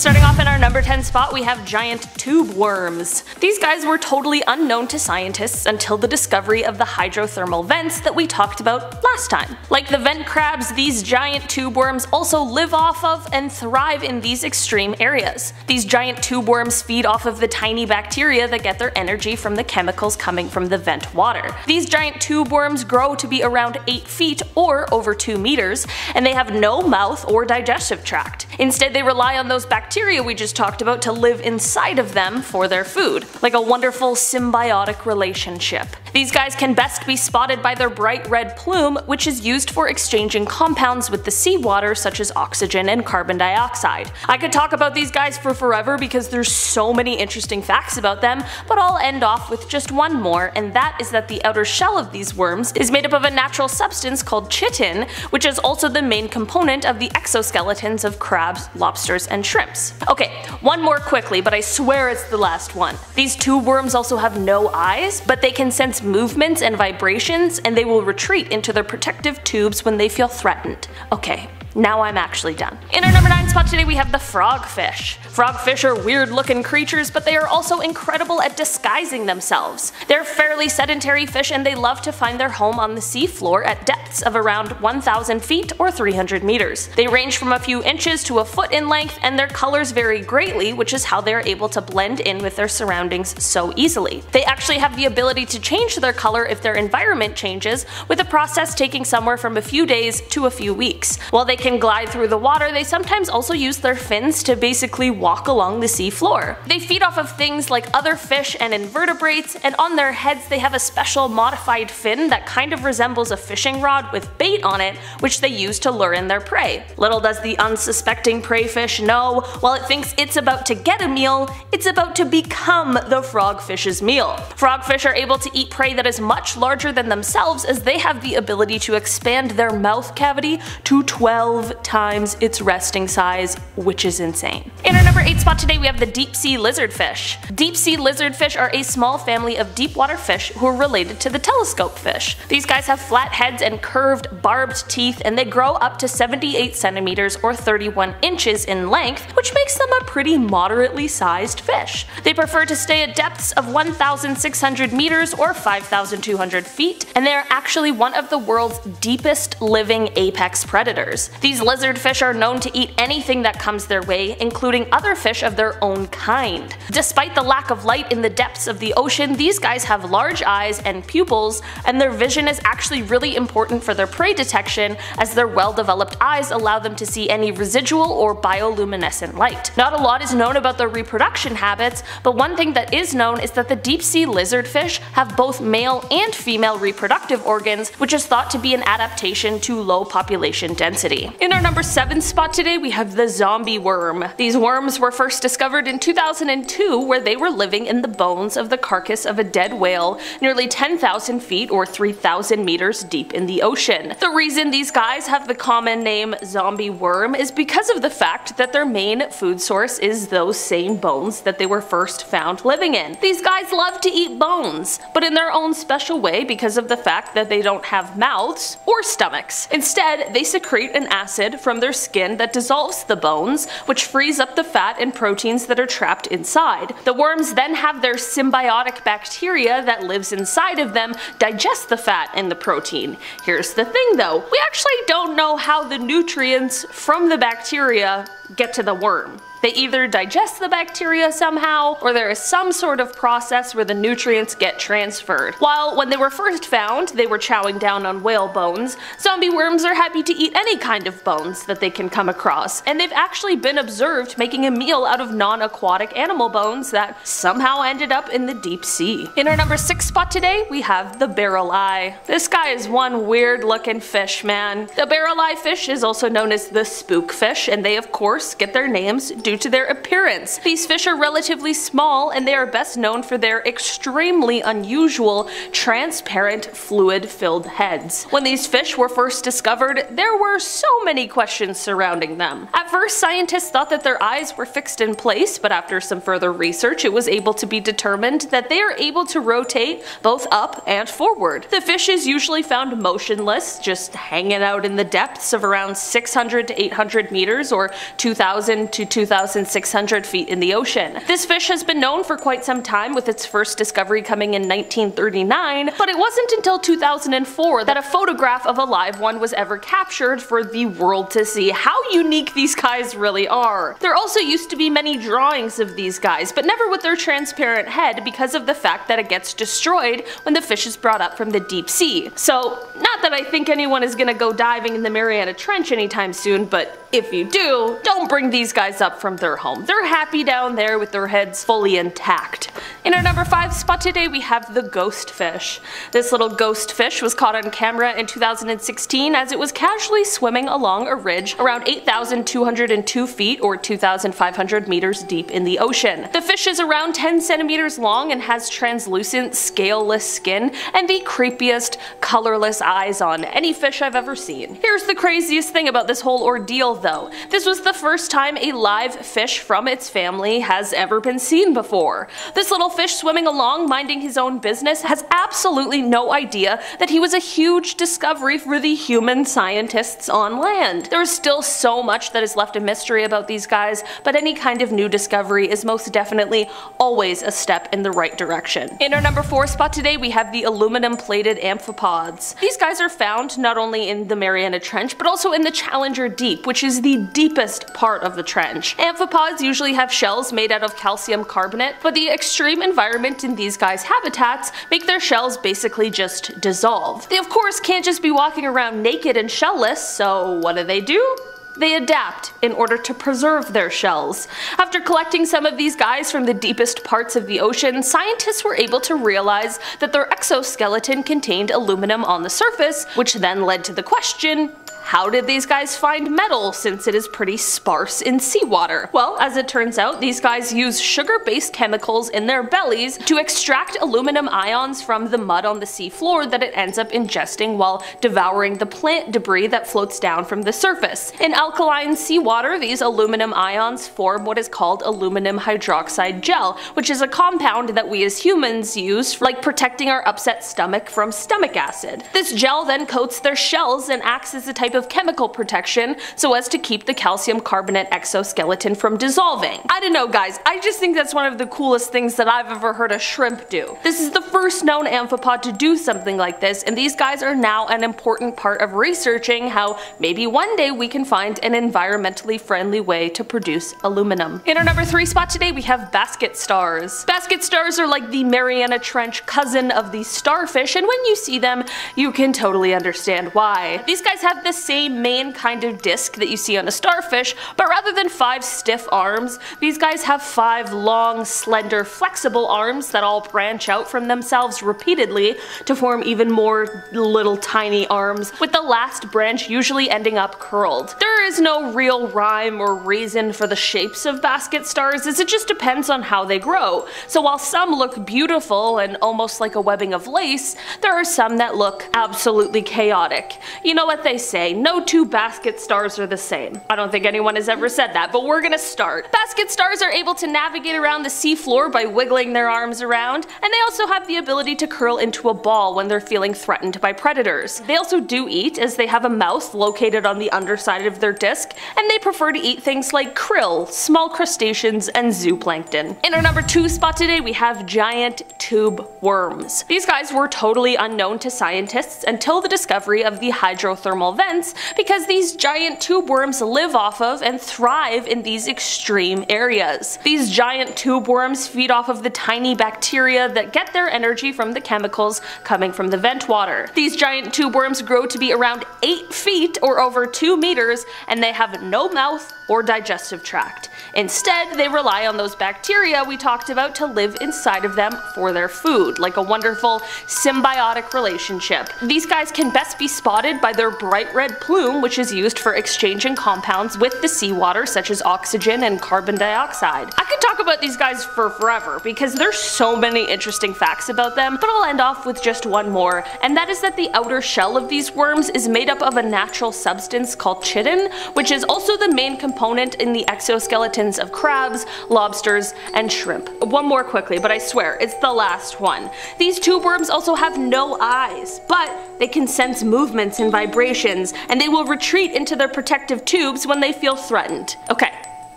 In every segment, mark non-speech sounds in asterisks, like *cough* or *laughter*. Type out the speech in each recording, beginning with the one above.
Starting off in our number 10 spot, we have giant tube worms. These guys were totally unknown to scientists until the discovery of the hydrothermal vents that we talked about last time. Like the vent crabs, these giant tube worms also live off of and thrive in these extreme areas. These giant tube worms feed off of the tiny bacteria that get their energy from the chemicals coming from the vent water. These giant tube worms grow to be around 8 feet or over 2 meters, and they have no mouth or digestive tract. Instead they rely on those bacteria bacteria we just talked about to live inside of them for their food, like a wonderful symbiotic relationship. These guys can best be spotted by their bright red plume, which is used for exchanging compounds with the seawater such as oxygen and carbon dioxide. I could talk about these guys for forever because there's so many interesting facts about them, but I'll end off with just one more, and that is that the outer shell of these worms is made up of a natural substance called chitin, which is also the main component of the exoskeletons of crabs, lobsters, and shrimps. Okay, one more quickly, but I swear it's the last one. These tube worms also have no eyes, but they can sense movements and vibrations and they will retreat into their protective tubes when they feel threatened. Okay, now I'm actually done. In our number 9 spot today we have the frogfish. Frogfish are weird looking creatures but they are also incredible at disguising themselves. They're fairly sedentary fish and they love to find their home on the seafloor at depths of around 1000 feet or 300 meters. They range from a few inches to a foot in length and their colors vary greatly which is how they're able to blend in with their surroundings so easily. They actually have the ability to change their color if their environment changes with a process taking somewhere from a few days to a few weeks. While they can glide through the water, they sometimes also use their fins to basically walk along the sea floor. They feed off of things like other fish and invertebrates, and on their heads they have a special modified fin that kind of resembles a fishing rod with bait on it, which they use to lure in their prey. Little does the unsuspecting prey fish know, while it thinks it's about to get a meal, it's about to become the frogfish's meal. Frogfish are able to eat prey that is much larger than themselves as they have the ability to expand their mouth cavity to 12 12 times its resting size, which is insane. In our number 8 spot today we have the deep sea lizardfish. Deep sea lizardfish are a small family of deep water fish who are related to the telescope fish. These guys have flat heads and curved, barbed teeth and they grow up to 78 centimeters or 31 inches in length, which makes them a pretty moderately sized fish. They prefer to stay at depths of 1,600 meters or 5,200 feet, and they are actually one of the world's deepest living apex predators. These lizardfish are known to eat anything that comes their way, including other fish of their own kind. Despite the lack of light in the depths of the ocean, these guys have large eyes and pupils, and their vision is actually really important for their prey detection as their well-developed eyes allow them to see any residual or bioluminescent light. Not a lot is known about their reproduction habits, but one thing that is known is that the deep sea lizardfish have both male and female reproductive organs, which is thought to be an adaptation to low population density. In our number 7 spot today we have the zombie worm. These worms were first discovered in 2002 where they were living in the bones of the carcass of a dead whale nearly 10,000 feet or 3,000 meters deep in the ocean. The reason these guys have the common name zombie worm is because of the fact that their main food source is those same bones that they were first found living in. These guys love to eat bones, but in their own special way because of the fact that they don't have mouths or stomachs. Instead, they secrete an acid from their skin that dissolves the bones, which frees up the fat and proteins that are trapped inside. The worms then have their symbiotic bacteria that lives inside of them digest the fat and the protein. Here's the thing though, we actually don't know how the nutrients from the bacteria get to the worm. They either digest the bacteria somehow, or there is some sort of process where the nutrients get transferred. While when they were first found, they were chowing down on whale bones, zombie worms are happy to eat any kind of bones that they can come across, and they've actually been observed making a meal out of non-aquatic animal bones that somehow ended up in the deep sea. In our number 6 spot today, we have the barrel eye. This guy is one weird looking fish, man. The barrel eye fish is also known as the spook fish, and they of course get their names due to their appearance. These fish are relatively small and they are best known for their extremely unusual, transparent, fluid-filled heads. When these fish were first discovered, there were so many questions surrounding them. At first, scientists thought that their eyes were fixed in place, but after some further research, it was able to be determined that they are able to rotate both up and forward. The fish is usually found motionless, just hanging out in the depths of around 600 to 800 meters or 2000 to 2000 2,600 feet in the ocean. This fish has been known for quite some time with its first discovery coming in 1939, but it wasn't until 2004 that a photograph of a live one was ever captured for the world to see how unique these guys really are. There also used to be many drawings of these guys, but never with their transparent head because of the fact that it gets destroyed when the fish is brought up from the deep sea. So, not that I think anyone is gonna go diving in the Mariana Trench anytime soon, but if you do, don't bring these guys up from their home. They're happy down there with their heads fully intact. In our number 5 spot today we have the ghost fish. This little ghost fish was caught on camera in 2016 as it was casually swimming along a ridge around 8,202 feet or 2,500 meters deep in the ocean. The fish is around 10 centimeters long and has translucent, scaleless skin and the creepiest, colorless eyes on any fish I've ever seen. Here's the craziest thing about this whole ordeal though. This was the first time a live fish from its family has ever been seen before. This little fish swimming along minding his own business has absolutely no idea that he was a huge discovery for the human scientists on land. There is still so much that is left a mystery about these guys, but any kind of new discovery is most definitely always a step in the right direction. In our number 4 spot today we have the aluminum plated amphipods. These guys are found not only in the Mariana Trench but also in the Challenger Deep which is the deepest part of the trench. Amphipods usually have shells made out of calcium carbonate but the extreme environment in these guys' habitats make their shells basically just dissolve. They of course can't just be walking around naked and shellless so what do they do? They adapt in order to preserve their shells. After collecting some of these guys from the deepest parts of the ocean, scientists were able to realize that their exoskeleton contained aluminum on the surface, which then led to the question, how did these guys find metal since it is pretty sparse in seawater? Well, as it turns out, these guys use sugar-based chemicals in their bellies to extract aluminum ions from the mud on the seafloor that it ends up ingesting while devouring the plant debris that floats down from the surface. In alkaline seawater, these aluminum ions form what is called aluminum hydroxide gel, which is a compound that we as humans use for like protecting our upset stomach from stomach acid. This gel then coats their shells and acts as a type of of chemical protection so as to keep the calcium carbonate exoskeleton from dissolving. I don't know guys, I just think that's one of the coolest things that I've ever heard a shrimp do. This is the first known amphipod to do something like this and these guys are now an important part of researching how maybe one day we can find an environmentally friendly way to produce aluminum. In our number 3 spot today we have basket stars. Basket stars are like the Mariana Trench cousin of the starfish and when you see them you can totally understand why. These guys have this same main kind of disc that you see on a starfish, but rather than five stiff arms, these guys have five long, slender, flexible arms that all branch out from themselves repeatedly to form even more little tiny arms, with the last branch usually ending up curled. There is no real rhyme or reason for the shapes of basket stars as it just depends on how they grow. So while some look beautiful and almost like a webbing of lace, there are some that look absolutely chaotic. You know what they say, no two basket stars are the same. I don't think anyone has ever said that, but we're gonna start. Basket stars are able to navigate around the seafloor by wiggling their arms around, and they also have the ability to curl into a ball when they're feeling threatened by predators. They also do eat as they have a mouth located on the underside of their disc, and they prefer to eat things like krill, small crustaceans, and zooplankton. In our number 2 spot today we have giant tube worms. These guys were totally unknown to scientists until the discovery of the hydrothermal vents because these giant tube worms live off of and thrive in these extreme areas. These giant tube worms feed off of the tiny bacteria that get their energy from the chemicals coming from the vent water. These giant tube worms grow to be around 8 feet or over 2 meters and they have no mouth or digestive tract. Instead, they rely on those bacteria we talked about to live inside of them for their food, like a wonderful symbiotic relationship. These guys can best be spotted by their bright red plume which is used for exchanging compounds with the seawater such as oxygen and carbon dioxide. I could talk about these guys for forever because there's so many interesting facts about them, but I'll end off with just one more, and that is that the outer shell of these worms is made up of a natural substance called chitin, which is also the main component in the exoskeletons of crabs, lobsters, and shrimp. One more quickly, but I swear, it's the last one. These tube worms also have no eyes, but they can sense movements and vibrations, and they will retreat into their protective tubes when they feel threatened. Okay,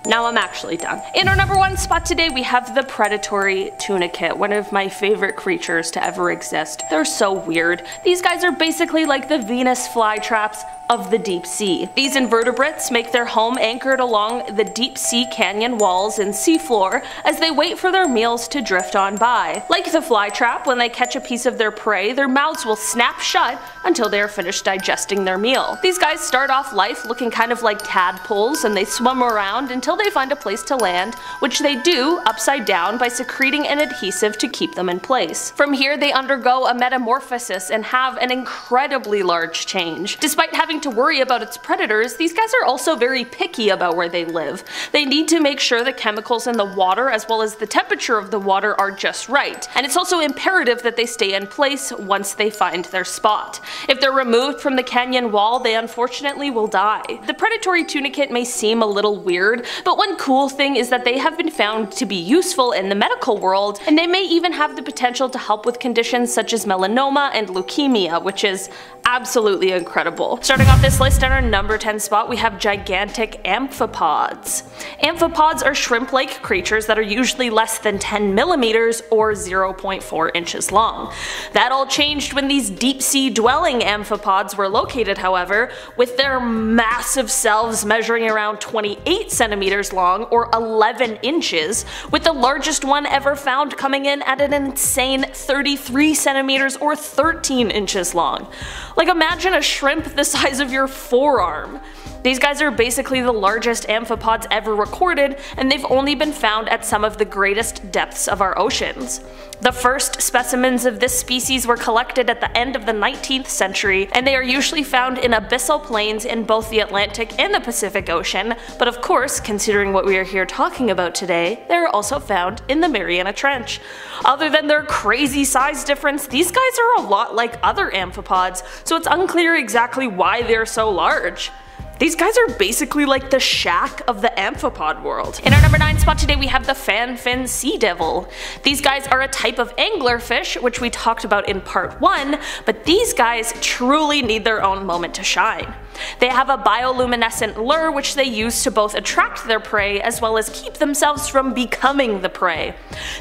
Now I'm actually done. In our number one spot today we have the predatory tunicate, one of my favorite creatures to ever exist. They're so weird. These guys are basically like the Venus flytraps of the deep sea. These invertebrates make their home anchored along the deep sea canyon walls and seafloor as they wait for their meals to drift on by. Like the flytrap, when they catch a piece of their prey, their mouths will snap shut until they are finished digesting their meal. These guys start off life looking kind of like tadpoles and they swim around until they find a place to land, which they do upside down by secreting an adhesive to keep them in place. From here they undergo a metamorphosis and have an incredibly large change. Despite having having to worry about its predators, these guys are also very picky about where they live. They need to make sure the chemicals in the water as well as the temperature of the water are just right, and it's also imperative that they stay in place once they find their spot. If they're removed from the canyon wall, they unfortunately will die. The predatory tunicate may seem a little weird, but one cool thing is that they have been found to be useful in the medical world, and they may even have the potential to help with conditions such as melanoma and leukemia, which is absolutely incredible. Starting off this list at our number 10 spot, we have gigantic amphipods. Amphipods are shrimp-like creatures that are usually less than 10 millimeters or 0.4 inches long. That all changed when these deep-sea dwelling amphipods were located, however, with their massive selves measuring around 28 centimeters long or 11 inches, with the largest one ever found coming in at an insane 33 centimeters or 13 inches long. Like imagine a shrimp the *laughs* size of your forearm. These guys are basically the largest amphipods ever recorded, and they've only been found at some of the greatest depths of our oceans. The first specimens of this species were collected at the end of the 19th century, and they are usually found in abyssal plains in both the Atlantic and the Pacific Ocean, but of course, considering what we are here talking about today, they are also found in the Mariana Trench. Other than their crazy size difference, these guys are a lot like other amphipods, so it's unclear exactly why they're so large. These guys are basically like the Shaq of the amphipod world. In our number 9 spot today we have the fan fin sea devil. These guys are a type of anglerfish which we talked about in part 1, but these guys truly need their own moment to shine. They have a bioluminescent lure which they use to both attract their prey as well as keep themselves from becoming the prey.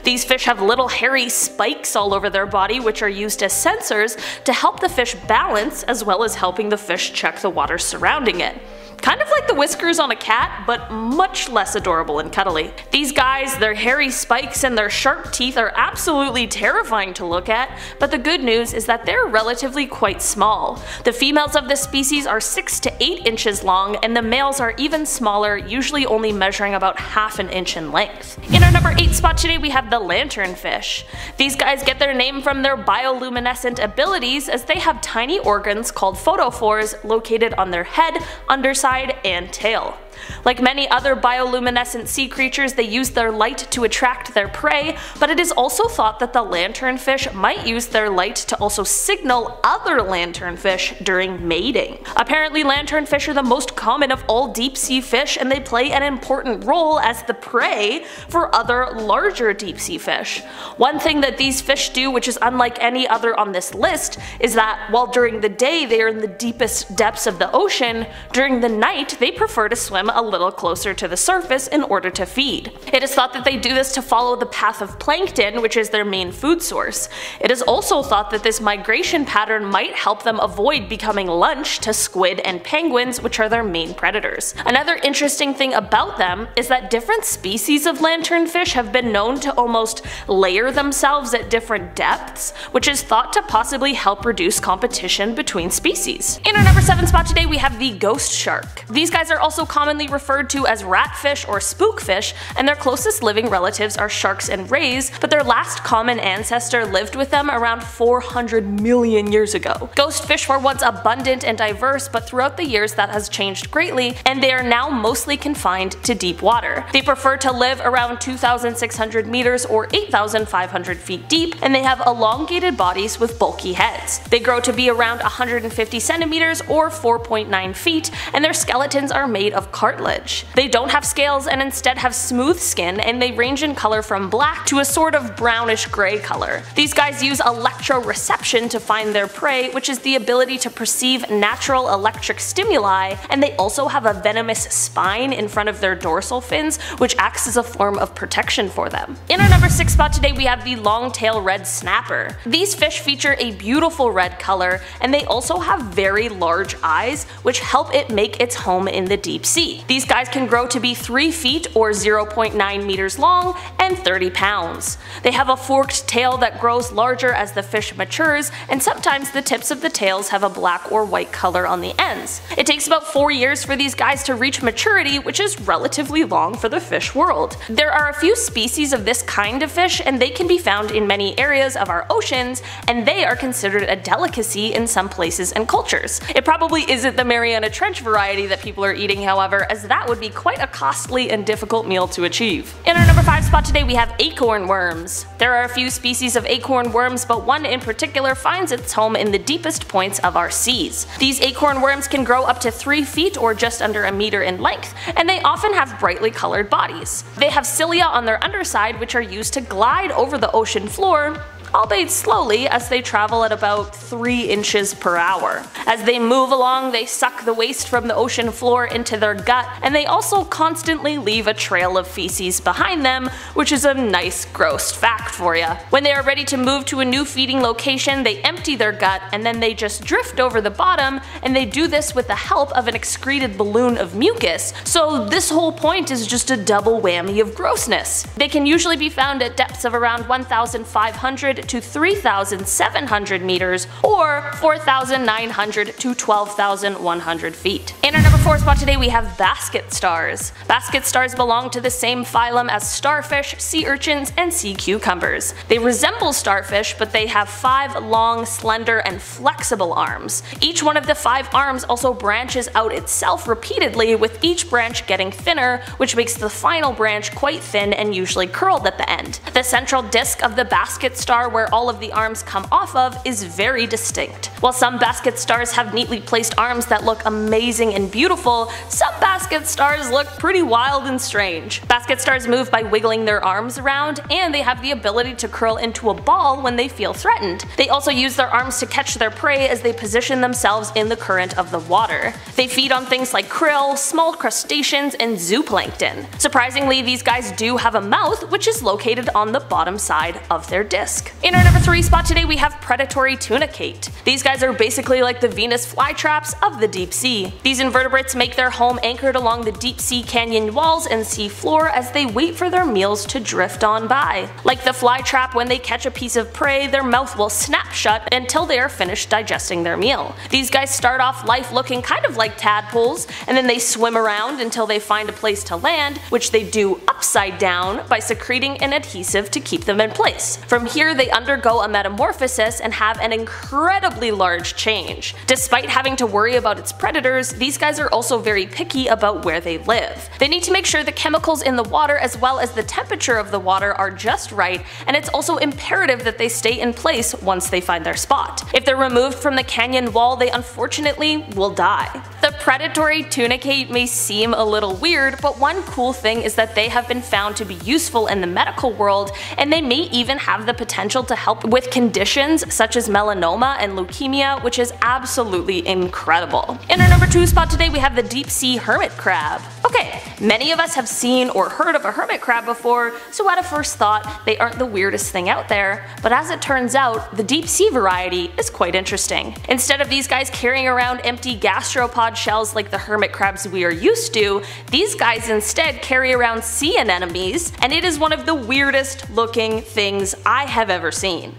These fish have little hairy spikes all over their body which are used as sensors to help the fish balance as well as helping the fish check the water surrounding it. Kind of like the whiskers on a cat, but much less adorable and cuddly. These guys, their hairy spikes and their sharp teeth are absolutely terrifying to look at, but the good news is that they're relatively quite small. The females of this species are 6 to 8 inches long, and the males are even smaller, usually only measuring about half an inch in length. In our number 8 spot today we have the lanternfish. These guys get their name from their bioluminescent abilities as they have tiny organs called photophores located on their head, underside, side and tail. Like many other bioluminescent sea creatures, they use their light to attract their prey, but it is also thought that the lanternfish might use their light to also signal other lanternfish during mating. Apparently lanternfish are the most common of all deep sea fish and they play an important role as the prey for other larger deep sea fish. One thing that these fish do which is unlike any other on this list is that while during the day they are in the deepest depths of the ocean, during the night they prefer to swim a little closer to the surface in order to feed. It is thought that they do this to follow the path of plankton, which is their main food source. It is also thought that this migration pattern might help them avoid becoming lunch to squid and penguins, which are their main predators. Another interesting thing about them is that different species of lanternfish have been known to almost layer themselves at different depths, which is thought to possibly help reduce competition between species. In our number 7 spot today we have the ghost shark. These guys are also commonly referred to as ratfish or spookfish, and their closest living relatives are sharks and rays, but their last common ancestor lived with them around 400 million years ago. Ghost fish were once abundant and diverse, but throughout the years that has changed greatly, and they are now mostly confined to deep water. They prefer to live around 2,600 meters or 8,500 feet deep, and they have elongated bodies with bulky heads. They grow to be around 150 centimeters or 4.9 feet, and their skeletons are made of cartilage. They don't have scales and instead have smooth skin and they range in color from black to a sort of brownish gray color. These guys use electroreception to find their prey, which is the ability to perceive natural electric stimuli, and they also have a venomous spine in front of their dorsal fins, which acts as a form of protection for them. In our number 6 spot today we have the long-tail red snapper. These fish feature a beautiful red color, and they also have very large eyes, which help it make its home in the deep sea. These guys can grow to be 3 feet or 0.9 meters long and 30 pounds. They have a forked tail that grows larger as the fish matures, and sometimes the tips of the tails have a black or white color on the ends. It takes about 4 years for these guys to reach maturity, which is relatively long for the fish world. There are a few species of this kind of fish, and they can be found in many areas of our oceans, and they are considered a delicacy in some places and cultures. It probably isn't the Mariana Trench variety that people are eating however, as that would be quite a costly and difficult meal to achieve. In our number 5 spot today we have acorn worms. There are a few species of acorn worms, but one in particular finds its home in the deepest points of our seas. These acorn worms can grow up to 3 feet or just under a meter in length, and they often have brightly colored bodies. They have cilia on their underside which are used to glide over the ocean floor, albeit slowly as they travel at about 3 inches per hour. As they move along they suck the waste from the ocean floor into their gut and they also constantly leave a trail of feces behind them which is a nice gross fact for you. When they are ready to move to a new feeding location they empty their gut and then they just drift over the bottom and they do this with the help of an excreted balloon of mucus so this whole point is just a double whammy of grossness. They can usually be found at depths of around 1500 to 3,700 meters or 4,900 to 12,100 feet. In our number 4 spot today we have basket stars. Basket stars belong to the same phylum as starfish, sea urchins, and sea cucumbers. They resemble starfish but they have 5 long, slender, and flexible arms. Each one of the 5 arms also branches out itself repeatedly with each branch getting thinner which makes the final branch quite thin and usually curled at the end. The central disc of the basket star where all of the arms come off of is very distinct. While some basket stars have neatly placed arms that look amazing and beautiful, some basket stars look pretty wild and strange. Basket stars move by wiggling their arms around, and they have the ability to curl into a ball when they feel threatened. They also use their arms to catch their prey as they position themselves in the current of the water. They feed on things like krill, small crustaceans, and zooplankton. Surprisingly, these guys do have a mouth which is located on the bottom side of their disc. In our number 3 spot today we have predatory tunicate. These guys are basically like the Venus flytraps of the deep sea. These invertebrates make their home anchored along the deep sea canyon walls and sea floor as they wait for their meals to drift on by. Like the flytrap when they catch a piece of prey their mouth will snap shut until they are finished digesting their meal. These guys start off life looking kind of like tadpoles and then they swim around until they find a place to land which they do upside down by secreting an adhesive to keep them in place. From here they undergo a metamorphosis and have an incredibly large change. Despite having to worry about its predators, these guys are also very picky about where they live. They need to make sure the chemicals in the water as well as the temperature of the water are just right, and it's also imperative that they stay in place once they find their spot. If they're removed from the canyon wall, they unfortunately will die. The predatory tunicate may seem a little weird, but one cool thing is that they have been found to be useful in the medical world, and they may even have the potential to help with conditions such as melanoma and leukemia, which is absolutely incredible. In our number 2 spot today we have the deep sea hermit crab. Okay, many of us have seen or heard of a hermit crab before, so at a first thought they aren't the weirdest thing out there, but as it turns out, the deep sea variety is quite interesting. Instead of these guys carrying around empty gastropod shells like the hermit crabs we are used to, these guys instead carry around sea anemones, and it is one of the weirdest looking things I have ever seen.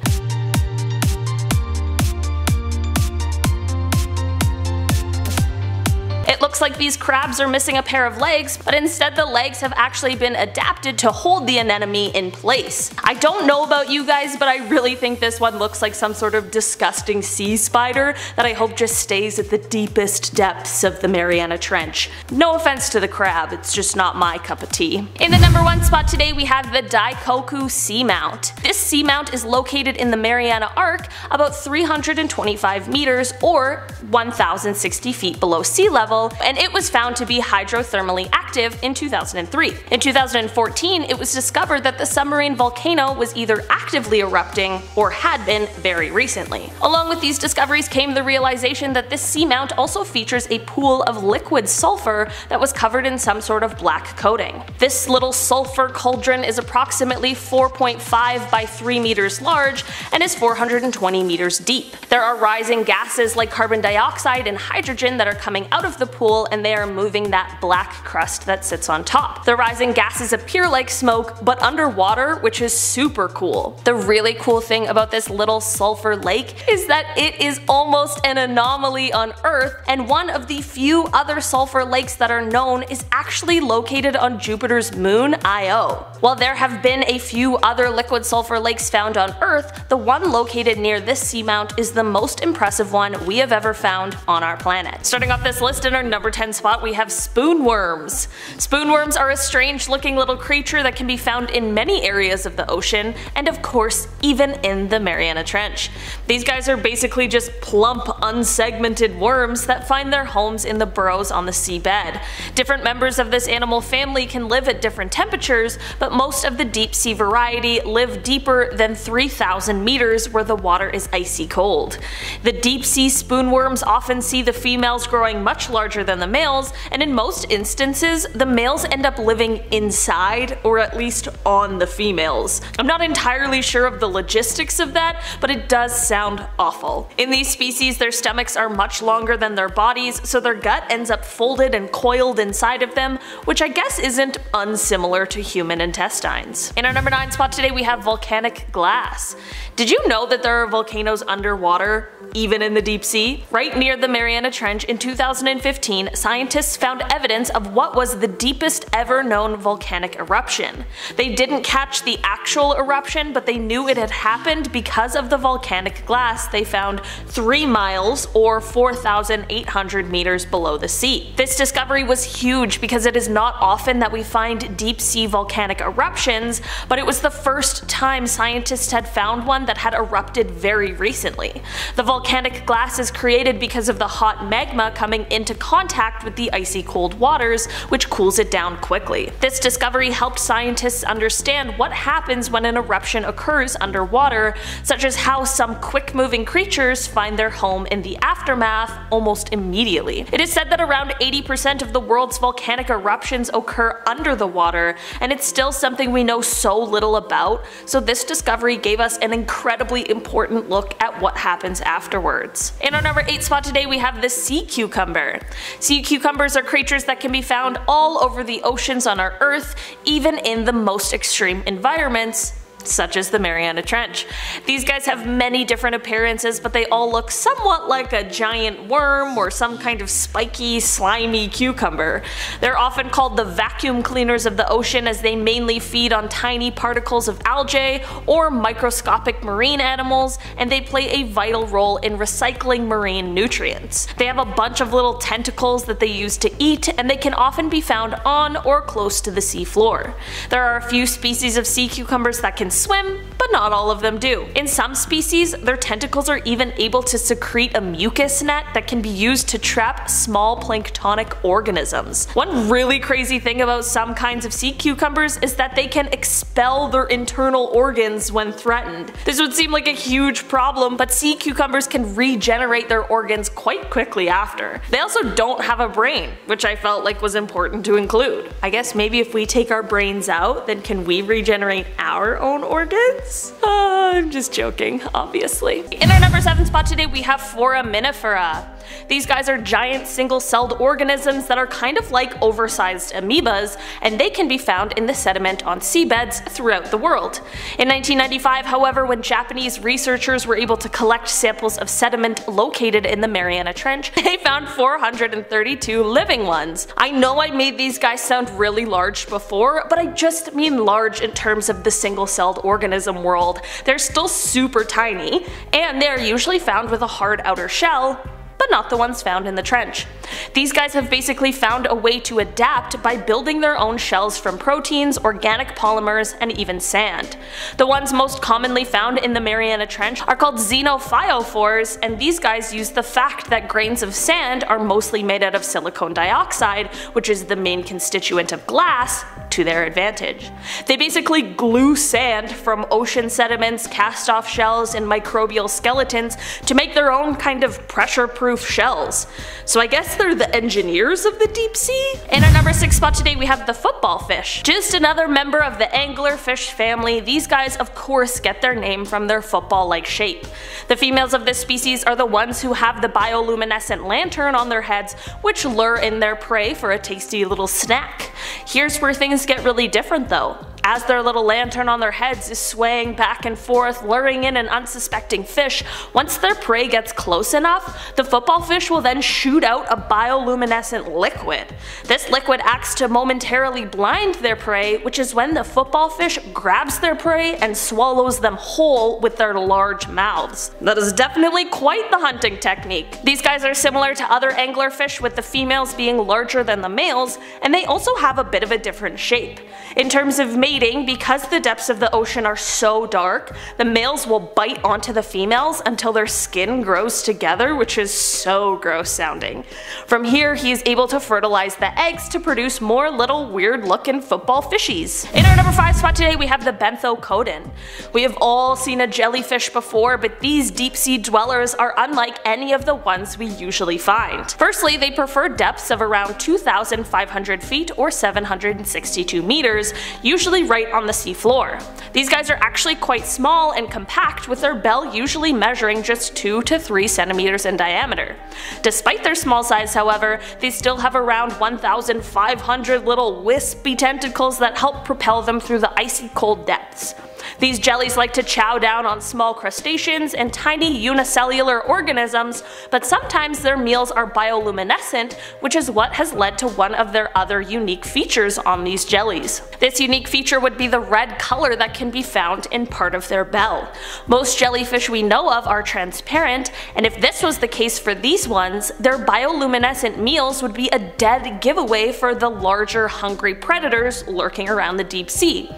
Looks like these crabs are missing a pair of legs, but instead the legs have actually been adapted to hold the anemone in place. I don't know about you guys, but I really think this one looks like some sort of disgusting sea spider that I hope just stays at the deepest depths of the Mariana Trench. No offense to the crab, it's just not my cup of tea. In the number one spot today we have the Daikoku Seamount. This seamount is located in the Mariana Arc about 325 meters or 1060 feet below sea level and it was found to be hydrothermally active in 2003. In 2014, it was discovered that the submarine volcano was either actively erupting or had been very recently. Along with these discoveries came the realization that this seamount also features a pool of liquid sulfur that was covered in some sort of black coating. This little sulfur cauldron is approximately 4.5 by 3 meters large and is 420 meters deep. There are rising gases like carbon dioxide and hydrogen that are coming out of the pool and they are moving that black crust that sits on top. The rising gases appear like smoke but underwater which is super cool. The really cool thing about this little sulfur lake is that it is almost an anomaly on Earth and one of the few other sulfur lakes that are known is actually located on Jupiter's moon Io. While there have been a few other liquid sulfur lakes found on Earth, the one located near this seamount is the most impressive one we have ever found on our planet. Starting off this list in our number 10 spot we have spoonworms. Spoonworms are a strange looking little creature that can be found in many areas of the ocean, and of course even in the Mariana Trench. These guys are basically just plump unsegmented worms that find their homes in the burrows on the seabed. Different members of this animal family can live at different temperatures, but most of the deep sea variety live deeper than 3000 meters where the water is icy cold. The deep sea spoonworms often see the females growing much larger than the males, and in most instances, the males end up living inside or at least on the females. I'm not entirely sure of the logistics of that, but it does sound awful. In these species, their stomachs are much longer than their bodies, so their gut ends up folded and coiled inside of them, which I guess isn't unsimilar to human intestines. In our number 9 spot today we have volcanic glass. Did you know that there are volcanoes underwater, even in the deep sea? Right near the Mariana Trench in 2015, scientists found evidence of what was the deepest ever known volcanic eruption. They didn't catch the actual eruption, but they knew it had happened because of the volcanic glass they found 3 miles or 4,800 meters below the sea. This discovery was huge because it is not often that we find deep sea volcanic eruptions, but it was the first time scientists had found one that had erupted very recently. The volcanic glass is created because of the hot magma coming into contact with the icy cold waters, which cools it down quickly. This discovery helped scientists understand what happens when an eruption occurs underwater, such as how some quick moving creatures find their home in the aftermath almost immediately. It is said that around 80% of the world's volcanic eruptions occur under the water, and it's still something we know so little about, so this discovery gave us an incredibly important look at what happens afterwards. In our number 8 spot today we have the sea cucumber. Sea cucumbers are creatures that can be found all over the oceans on our earth, even in the most extreme environments, such as the Mariana Trench. These guys have many different appearances but they all look somewhat like a giant worm or some kind of spiky, slimy cucumber. They're often called the vacuum cleaners of the ocean as they mainly feed on tiny particles of algae or microscopic marine animals and they play a vital role in recycling marine nutrients. They have a bunch of little tentacles that they use to eat and they can often be found on or close to the seafloor. There are a few species of sea cucumbers that can swim, but not all of them do. In some species, their tentacles are even able to secrete a mucus net that can be used to trap small planktonic organisms. One really crazy thing about some kinds of sea cucumbers is that they can expel their internal organs when threatened. This would seem like a huge problem, but sea cucumbers can regenerate their organs quite quickly after. They also don't have a brain, which I felt like was important to include. I guess maybe if we take our brains out, then can we regenerate our own organs? Uh, I'm just joking, obviously. In our number 7 spot today we have Foraminifera. These guys are giant single-celled organisms that are kind of like oversized amoebas, and they can be found in the sediment on seabeds throughout the world. In 1995, however, when Japanese researchers were able to collect samples of sediment located in the Mariana Trench, *laughs* they found 432 living ones. I know I made these guys sound really large before, but I just mean large in terms of the single-celled organism world. They're still super tiny, and they're usually found with a hard outer shell, but not the ones found in the trench. These guys have basically found a way to adapt by building their own shells from proteins, organic polymers, and even sand. The ones most commonly found in the Mariana Trench are called xenophyophores, and these guys use the fact that grains of sand are mostly made out of silicon dioxide, which is the main constituent of glass, to their advantage. They basically glue sand from ocean sediments, cast off shells, and microbial skeletons to make their own kind of pressure proof shells. So I guess they're the engineers of the deep sea? In our number 6 spot today we have the football fish. Just another member of the anglerfish family, these guys of course get their name from their football like shape. The females of this species are the ones who have the bioluminescent lantern on their heads which lure in their prey for a tasty little snack. Here's where things get really different though. As their little lantern on their heads is swaying back and forth, luring in an unsuspecting fish, once their prey gets close enough, the football fish will then shoot out a bioluminescent liquid. This liquid acts to momentarily blind their prey, which is when the football fish grabs their prey and swallows them whole with their large mouths. That is definitely quite the hunting technique. These guys are similar to other anglerfish with the females being larger than the males, and they also have a bit of a different shape. In terms of mating, because the depths of the ocean are so dark, the males will bite onto the females until their skin grows together, which is so gross sounding. From here, he is able to fertilize the eggs to produce more little weird looking football fishies. In our number 5 spot today, we have the benthocodon. We have all seen a jellyfish before, but these deep sea dwellers are unlike any of the ones we usually find. Firstly, they prefer depths of around 2,500 feet or 762 meters, usually right on the seafloor. These guys are actually quite small and compact with their bell usually measuring just 2 to 3 centimeters in diameter. Despite their small size however, they still have around 1,500 little wispy tentacles that help propel them through the icy cold depths. These jellies like to chow down on small crustaceans and tiny unicellular organisms, but sometimes their meals are bioluminescent, which is what has led to one of their other unique features on these jellies. This unique feature would be the red color that can be found in part of their bell. Most jellyfish we know of are transparent, and if this was the case for these ones, their bioluminescent meals would be a dead giveaway for the larger hungry predators lurking around the deep sea.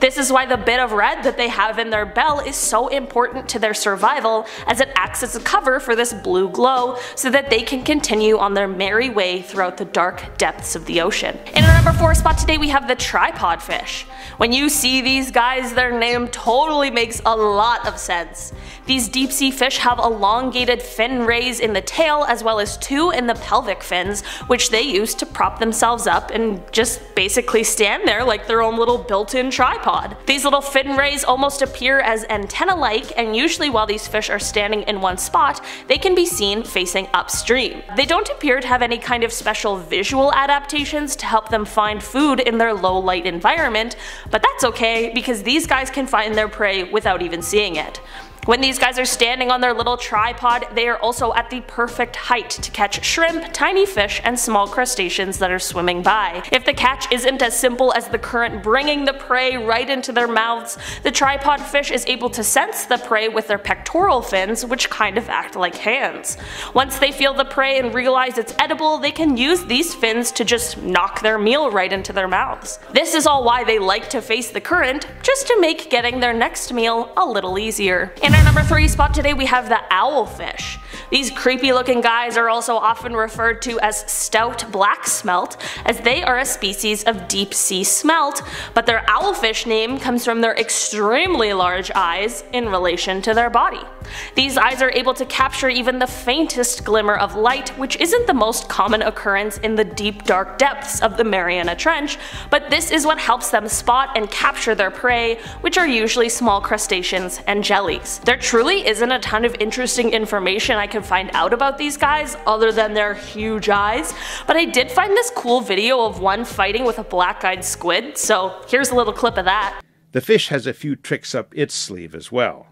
This is why the bit of red that they have in their bell is so important to their survival as it acts as a cover for this blue glow so that they can continue on their merry way throughout the dark depths of the ocean. In our number 4 spot today we have the tripod fish. When you see these guys their name totally makes a lot of sense. These deep sea fish have elongated fin rays in the tail as well as two in the pelvic fins which they use to prop themselves up and just basically stand there like their own little built-in tripod. These little fin rays almost appear as antenna-like and usually while these fish are standing in one spot, they can be seen facing upstream. They don't appear to have any kind of special visual adaptations to help them find food in their low light environment, but that's okay because these guys can find their prey without even seeing it. When these guys are standing on their little tripod, they are also at the perfect height to catch shrimp, tiny fish, and small crustaceans that are swimming by. If the catch isn't as simple as the current bringing the prey right into their mouths, the tripod fish is able to sense the prey with their pectoral fins, which kind of act like hands. Once they feel the prey and realize it's edible, they can use these fins to just knock their meal right into their mouths. This is all why they like to face the current, just to make getting their next meal a little easier. In in our number 3 spot today we have the owlfish. These creepy looking guys are also often referred to as stout black smelt as they are a species of deep sea smelt, but their owlfish name comes from their extremely large eyes in relation to their body. These eyes are able to capture even the faintest glimmer of light, which isn't the most common occurrence in the deep dark depths of the Mariana Trench, but this is what helps them spot and capture their prey, which are usually small crustaceans and jellies. There truly isn't a ton of interesting information I can find out about these guys other than their huge eyes, but I did find this cool video of one fighting with a black-eyed squid, so here's a little clip of that. The fish has a few tricks up its sleeve as well.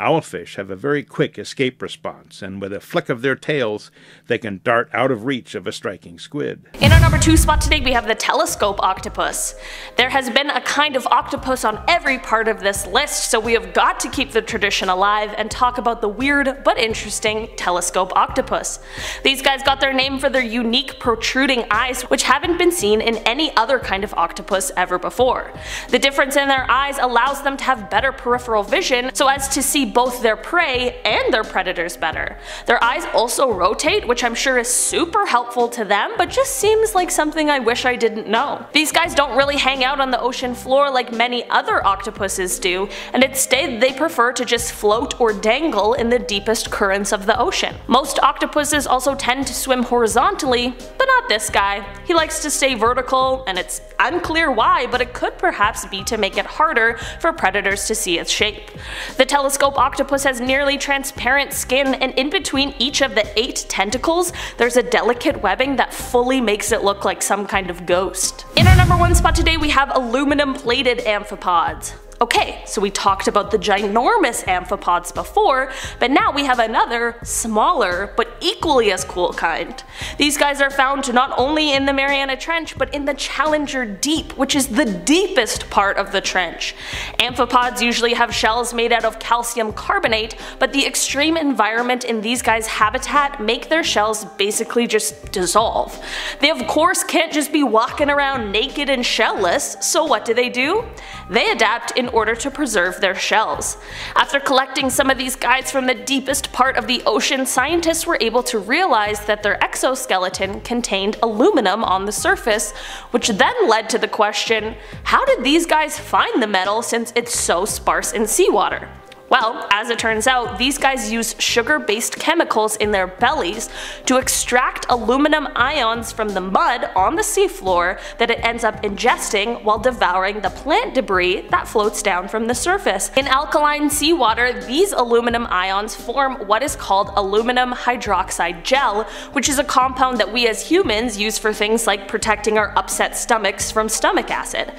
Owlfish have a very quick escape response, and with a flick of their tails, they can dart out of reach of a striking squid. In our number two spot today, we have the telescope octopus. There has been a kind of octopus on every part of this list, so we have got to keep the tradition alive and talk about the weird but interesting telescope octopus. These guys got their name for their unique protruding eyes, which haven't been seen in any other kind of octopus ever before. The difference in their eyes allows them to have better peripheral vision so as to see both their prey and their predators better. Their eyes also rotate, which I'm sure is super helpful to them, but just seems like something I wish I didn't know. These guys don't really hang out on the ocean floor like many other octopuses do, and instead they prefer to just float or dangle in the deepest currents of the ocean. Most octopuses also tend to swim horizontally, but not this guy. He likes to stay vertical, and it's unclear why, but it could perhaps be to make it harder for predators to see its shape. The telescope octopus has nearly transparent skin, and in between each of the eight tentacles, there's a delicate webbing that fully makes it look like some kind of ghost. In our number one spot today, we have aluminum plated amphipods. Okay, so we talked about the ginormous amphipods before, but now we have another, smaller, but equally as cool kind. These guys are found not only in the Mariana Trench, but in the Challenger Deep, which is the deepest part of the trench. Amphipods usually have shells made out of calcium carbonate, but the extreme environment in these guys' habitat make their shells basically just dissolve. They of course can't just be walking around naked and shellless, so what do they do? They adapt in order to preserve their shells. After collecting some of these guys from the deepest part of the ocean, scientists were able to realize that their exoskeleton contained aluminum on the surface, which then led to the question, how did these guys find the metal since it's so sparse in seawater? Well, as it turns out, these guys use sugar-based chemicals in their bellies to extract aluminum ions from the mud on the seafloor that it ends up ingesting while devouring the plant debris that floats down from the surface. In alkaline seawater, these aluminum ions form what is called aluminum hydroxide gel, which is a compound that we as humans use for things like protecting our upset stomachs from stomach acid.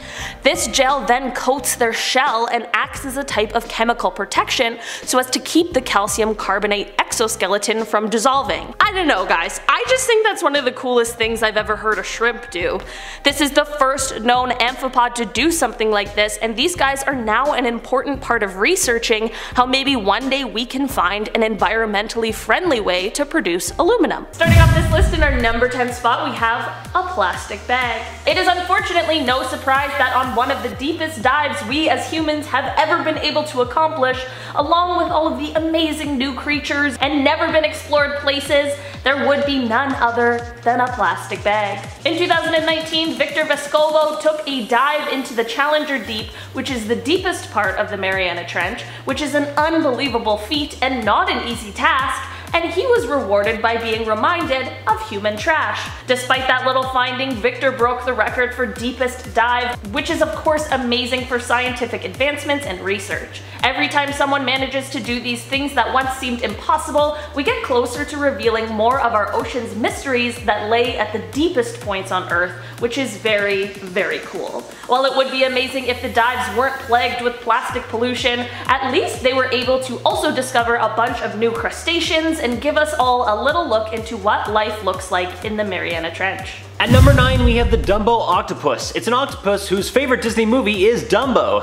This gel then coats their shell and acts as a type of chemical protection protection so as to keep the calcium carbonate exoskeleton from dissolving. I don't know guys, I just think that's one of the coolest things I've ever heard a shrimp do. This is the first known amphipod to do something like this and these guys are now an important part of researching how maybe one day we can find an environmentally friendly way to produce aluminum. Starting off this list in our number 10 spot we have a plastic bag. It is unfortunately no surprise that on one of the deepest dives we as humans have ever been able to accomplish, along with all of the amazing new creatures and never been explored places, there would be none other than a plastic bag. In 2019, Victor Vescovo took a dive into the Challenger Deep, which is the deepest part of the Mariana Trench, which is an unbelievable feat and not an easy task, and he was rewarded by being reminded of human trash. Despite that little finding, Victor broke the record for deepest dive, which is of course amazing for scientific advancements and research. Every time someone manages to do these things that once seemed impossible, we get closer to revealing more of our ocean's mysteries that lay at the deepest points on Earth, which is very, very cool. While it would be amazing if the dives weren't plagued with plastic pollution, at least they were able to also discover a bunch of new crustaceans and give us all a little look into what life looks like in the Mariana Trench. At number 9 we have the Dumbo Octopus. It's an octopus whose favorite Disney movie is Dumbo.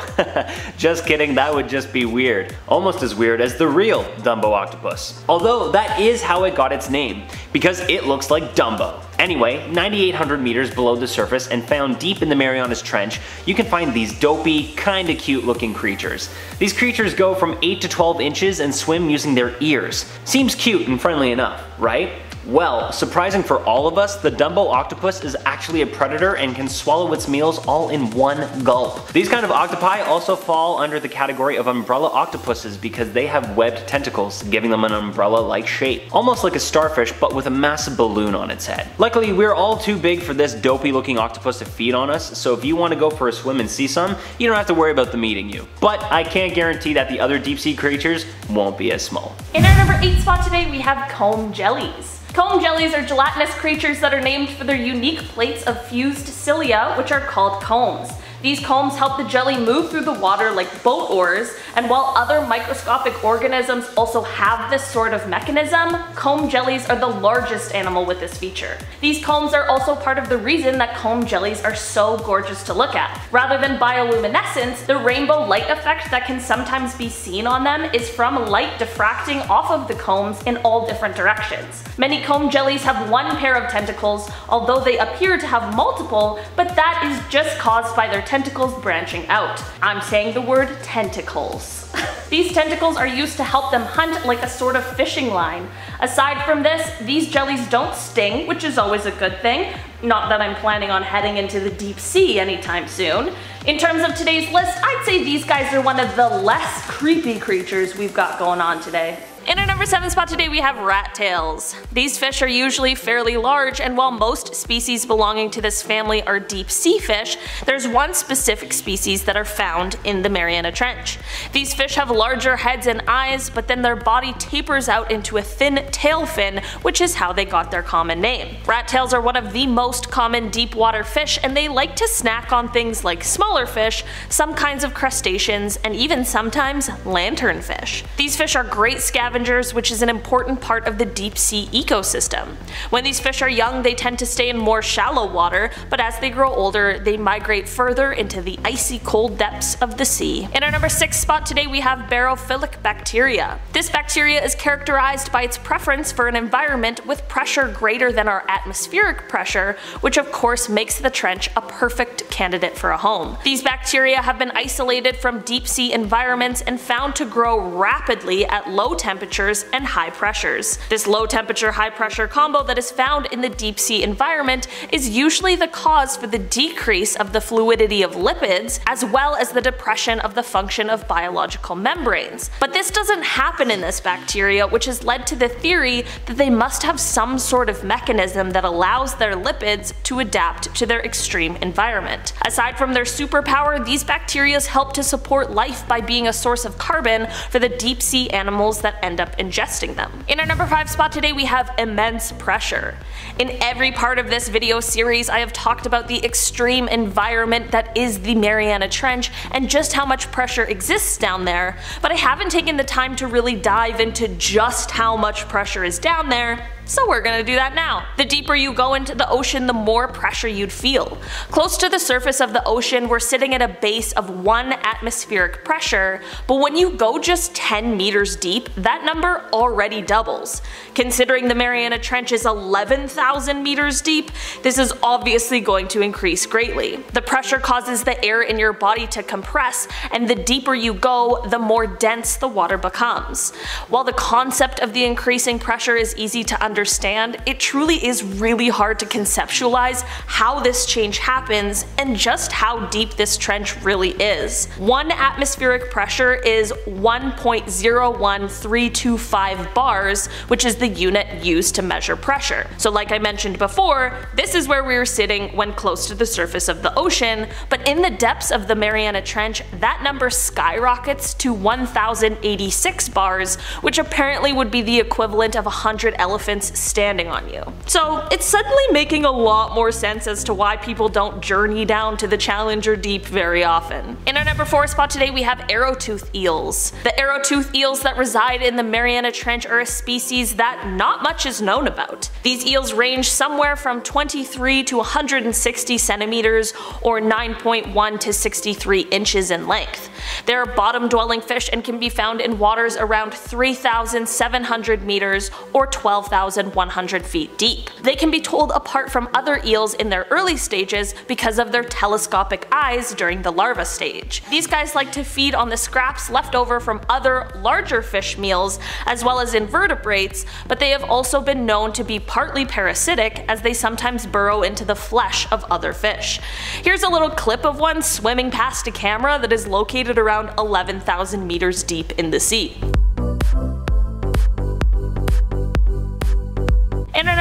*laughs* just kidding, that would just be weird. Almost as weird as the real Dumbo Octopus. Although that is how it got its name, because it looks like Dumbo. Anyway, 9,800 meters below the surface and found deep in the Marianas Trench, you can find these dopey, kinda cute looking creatures. These creatures go from 8 to 12 inches and swim using their ears. Seems cute and friendly enough, right? Well, surprising for all of us, the Dumbo octopus is actually a predator and can swallow its meals all in one gulp. These kind of octopi also fall under the category of umbrella octopuses because they have webbed tentacles, giving them an umbrella-like shape. Almost like a starfish, but with a massive balloon on its head. Luckily, we're all too big for this dopey looking octopus to feed on us, so if you want to go for a swim and see some, you don't have to worry about them eating you. But I can't guarantee that the other deep sea creatures won't be as small. In our number 8 spot today, we have comb jellies. Comb jellies are gelatinous creatures that are named for their unique plates of fused cilia, which are called combs. These combs help the jelly move through the water like boat oars, and while other microscopic organisms also have this sort of mechanism, comb jellies are the largest animal with this feature. These combs are also part of the reason that comb jellies are so gorgeous to look at. Rather than bioluminescence, the rainbow light effect that can sometimes be seen on them is from light diffracting off of the combs in all different directions. Many comb jellies have one pair of tentacles, although they appear to have multiple, but that is just caused by their tentacles branching out. I'm saying the word tentacles. *laughs* These tentacles are used to help them hunt like a sort of fishing line. Aside from this, these jellies don't sting, which is always a good thing. Not that I'm planning on heading into the deep sea anytime soon. In terms of today's list, I'd say these guys are one of the less creepy creatures we've got going on today. In our number 7 spot today we have rat tails. These fish are usually fairly large and while most species belonging to this family are deep sea fish, there's one specific species that are found in the Mariana Trench. These fish have larger heads and eyes, but then their body tapers out into a thin tail fin, which is how they got their common name. Rat tails are one of the most common deep water fish and they like to snack on things like smaller fish, some kinds of crustaceans, and even sometimes lanternfish. These fish are great scavengers scavengers, which is an important part of the deep sea ecosystem. When these fish are young, they tend to stay in more shallow water, but as they grow older, they migrate further into the icy cold depths of the sea. In our number 6 spot today we have barophilic bacteria. This bacteria is characterized by its preference for an environment with pressure greater than our atmospheric pressure, which of course makes the trench a perfect candidate for a home. These bacteria have been isolated from deep sea environments and found to grow rapidly at low temperatures temperatures and high pressures. This low temperature high pressure combo that is found in the deep sea environment is usually the cause for the decrease of the fluidity of lipids as well as the depression of the function of biological membranes. But this doesn't happen in this bacteria which has led to the theory that they must have some sort of mechanism that allows their lipids to adapt to their extreme environment. Aside from their superpower, these bacteria help to support life by being a source of carbon for the deep sea animals that end up ingesting them. In our number 5 spot today we have immense pressure. In every part of this video series I have talked about the extreme environment that is the Mariana Trench and just how much pressure exists down there, but I haven't taken the time to really dive into just how much pressure is down there so we're gonna do that now. The deeper you go into the ocean, the more pressure you'd feel. Close to the surface of the ocean, we're sitting at a base of 1 atmospheric pressure, but when you go just 10 meters deep, that number already doubles. Considering the Mariana Trench is 11,000 meters deep, this is obviously going to increase greatly. The pressure causes the air in your body to compress, and the deeper you go, the more dense the water becomes. While the concept of the increasing pressure is easy to understand, understand, it truly is really hard to conceptualize how this change happens and just how deep this trench really is. One atmospheric pressure is 1.01325 bars, which is the unit used to measure pressure. So like I mentioned before, this is where we were sitting when close to the surface of the ocean, but in the depths of the Mariana Trench, that number skyrockets to 1086 bars, which apparently would be the equivalent of 100 elephants standing on you. So it's suddenly making a lot more sense as to why people don't journey down to the Challenger Deep very often. In our number 4 spot today we have arrowtooth eels. The arrowtooth eels that reside in the Mariana Trench are a species that not much is known about. These eels range somewhere from 23 to 160 centimeters or 9.1 to 63 inches in length. They are bottom dwelling fish and can be found in waters around 3,700 meters or 12,000 1,100 feet deep. They can be told apart from other eels in their early stages because of their telescopic eyes during the larva stage. These guys like to feed on the scraps left over from other larger fish meals as well as invertebrates, but they have also been known to be partly parasitic as they sometimes burrow into the flesh of other fish. Here's a little clip of one swimming past a camera that is located around 11,000 meters deep in the sea.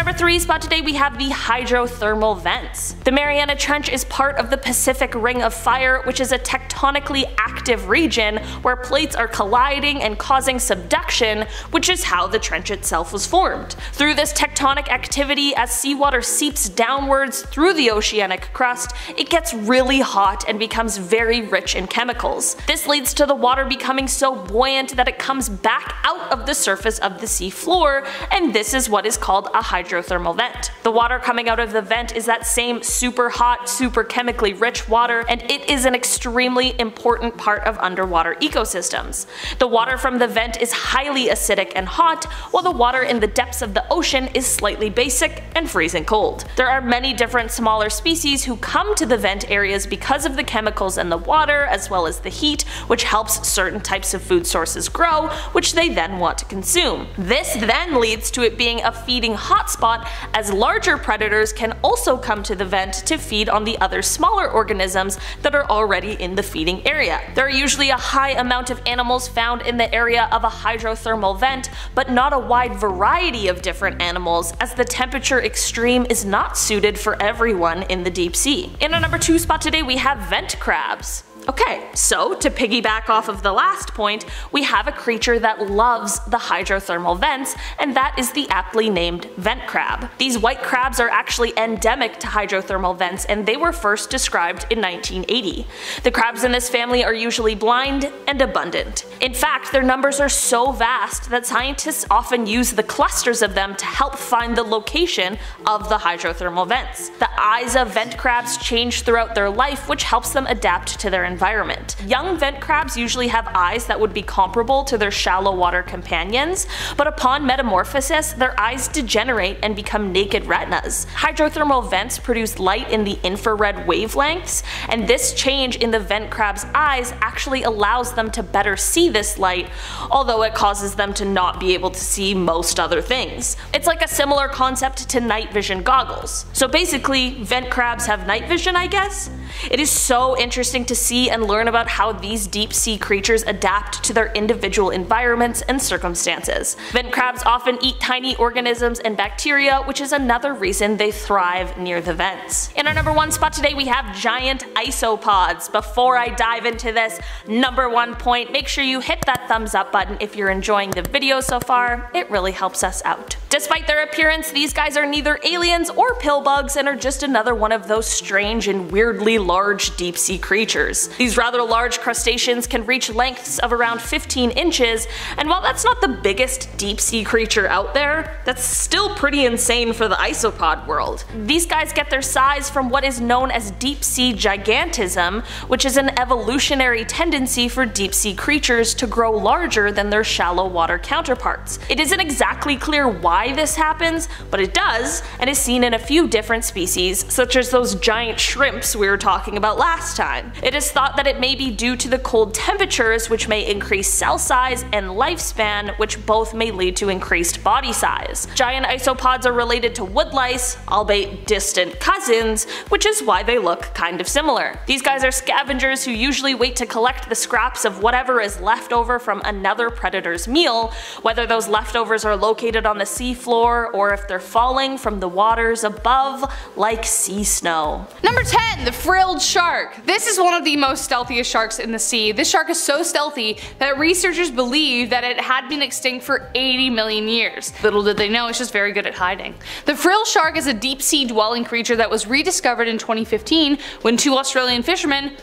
Number 3 spot today we have the hydrothermal vents. The Mariana Trench is part of the Pacific Ring of Fire, which is a tectonically active region where plates are colliding and causing subduction, which is how the trench itself was formed. Through this tectonic activity, as seawater seeps downwards through the oceanic crust, it gets really hot and becomes very rich in chemicals. This leads to the water becoming so buoyant that it comes back out of the surface of the sea floor, and this is what is called a hydrothermal vent. The water coming out of the vent is that same super hot, super chemically rich water, and it is an extremely important part of underwater ecosystems. The water from the vent is highly acidic and hot, while the water in the depths of the ocean is slightly basic and freezing cold. There are many different smaller species who come to the vent areas because of the chemicals in the water as well as the heat, which helps certain types of food sources grow, which they then want to consume. This then leads to it being a feeding hotspot as larger predators can also come to the vent to feed on the other smaller organisms that are already in the feeding area. There are usually a high amount of animals found in the area of a hydrothermal vent, but not a wide variety of different animals as the temperature extreme is not suited for everyone in the deep sea. In our number 2 spot today we have vent crabs. Okay, so to piggyback off of the last point, we have a creature that loves the hydrothermal vents, and that is the aptly named vent crab. These white crabs are actually endemic to hydrothermal vents, and they were first described in 1980. The crabs in this family are usually blind and abundant. In fact, their numbers are so vast that scientists often use the clusters of them to help find the location of the hydrothermal vents. The eyes of vent crabs change throughout their life, which helps them adapt to their environment environment. Young vent crabs usually have eyes that would be comparable to their shallow water companions, but upon metamorphosis, their eyes degenerate and become naked retinas. Hydrothermal vents produce light in the infrared wavelengths, and this change in the vent crab's eyes actually allows them to better see this light, although it causes them to not be able to see most other things. It's like a similar concept to night vision goggles. So basically, vent crabs have night vision I guess? It is so interesting to see and learn about how these deep sea creatures adapt to their individual environments and circumstances. Vent crabs often eat tiny organisms and bacteria, which is another reason they thrive near the vents. In our number one spot today we have giant isopods. Before I dive into this number one point, make sure you hit that thumbs up button if you're enjoying the video so far, it really helps us out. Despite their appearance, these guys are neither aliens or pill bugs and are just another one of those strange and weirdly large deep sea creatures. These rather large crustaceans can reach lengths of around 15 inches, and while that's not the biggest deep sea creature out there, that's still pretty insane for the isopod world. These guys get their size from what is known as deep sea gigantism, which is an evolutionary tendency for deep sea creatures to grow larger than their shallow water counterparts. It isn't exactly clear why this happens, but it does, and is seen in a few different species, such as those giant shrimps we were talking about last time. It is thought that it may be due to the cold temperatures which may increase cell size and lifespan which both may lead to increased body size. Giant isopods are related to woodlice, albeit distant cousins, which is why they look kind of similar. These guys are scavengers who usually wait to collect the scraps of whatever is left over from another predator's meal, whether those leftovers are located on the seafloor or if they're falling from the waters above like sea snow. Number 10, the frilled shark. This is one of the most stealthiest sharks in the sea. This shark is so stealthy that researchers believe that it had been extinct for 80 million years. Little did they know, it's just very good at hiding. The frill shark is a deep sea dwelling creature that was rediscovered in 2015 when two Australian fishermen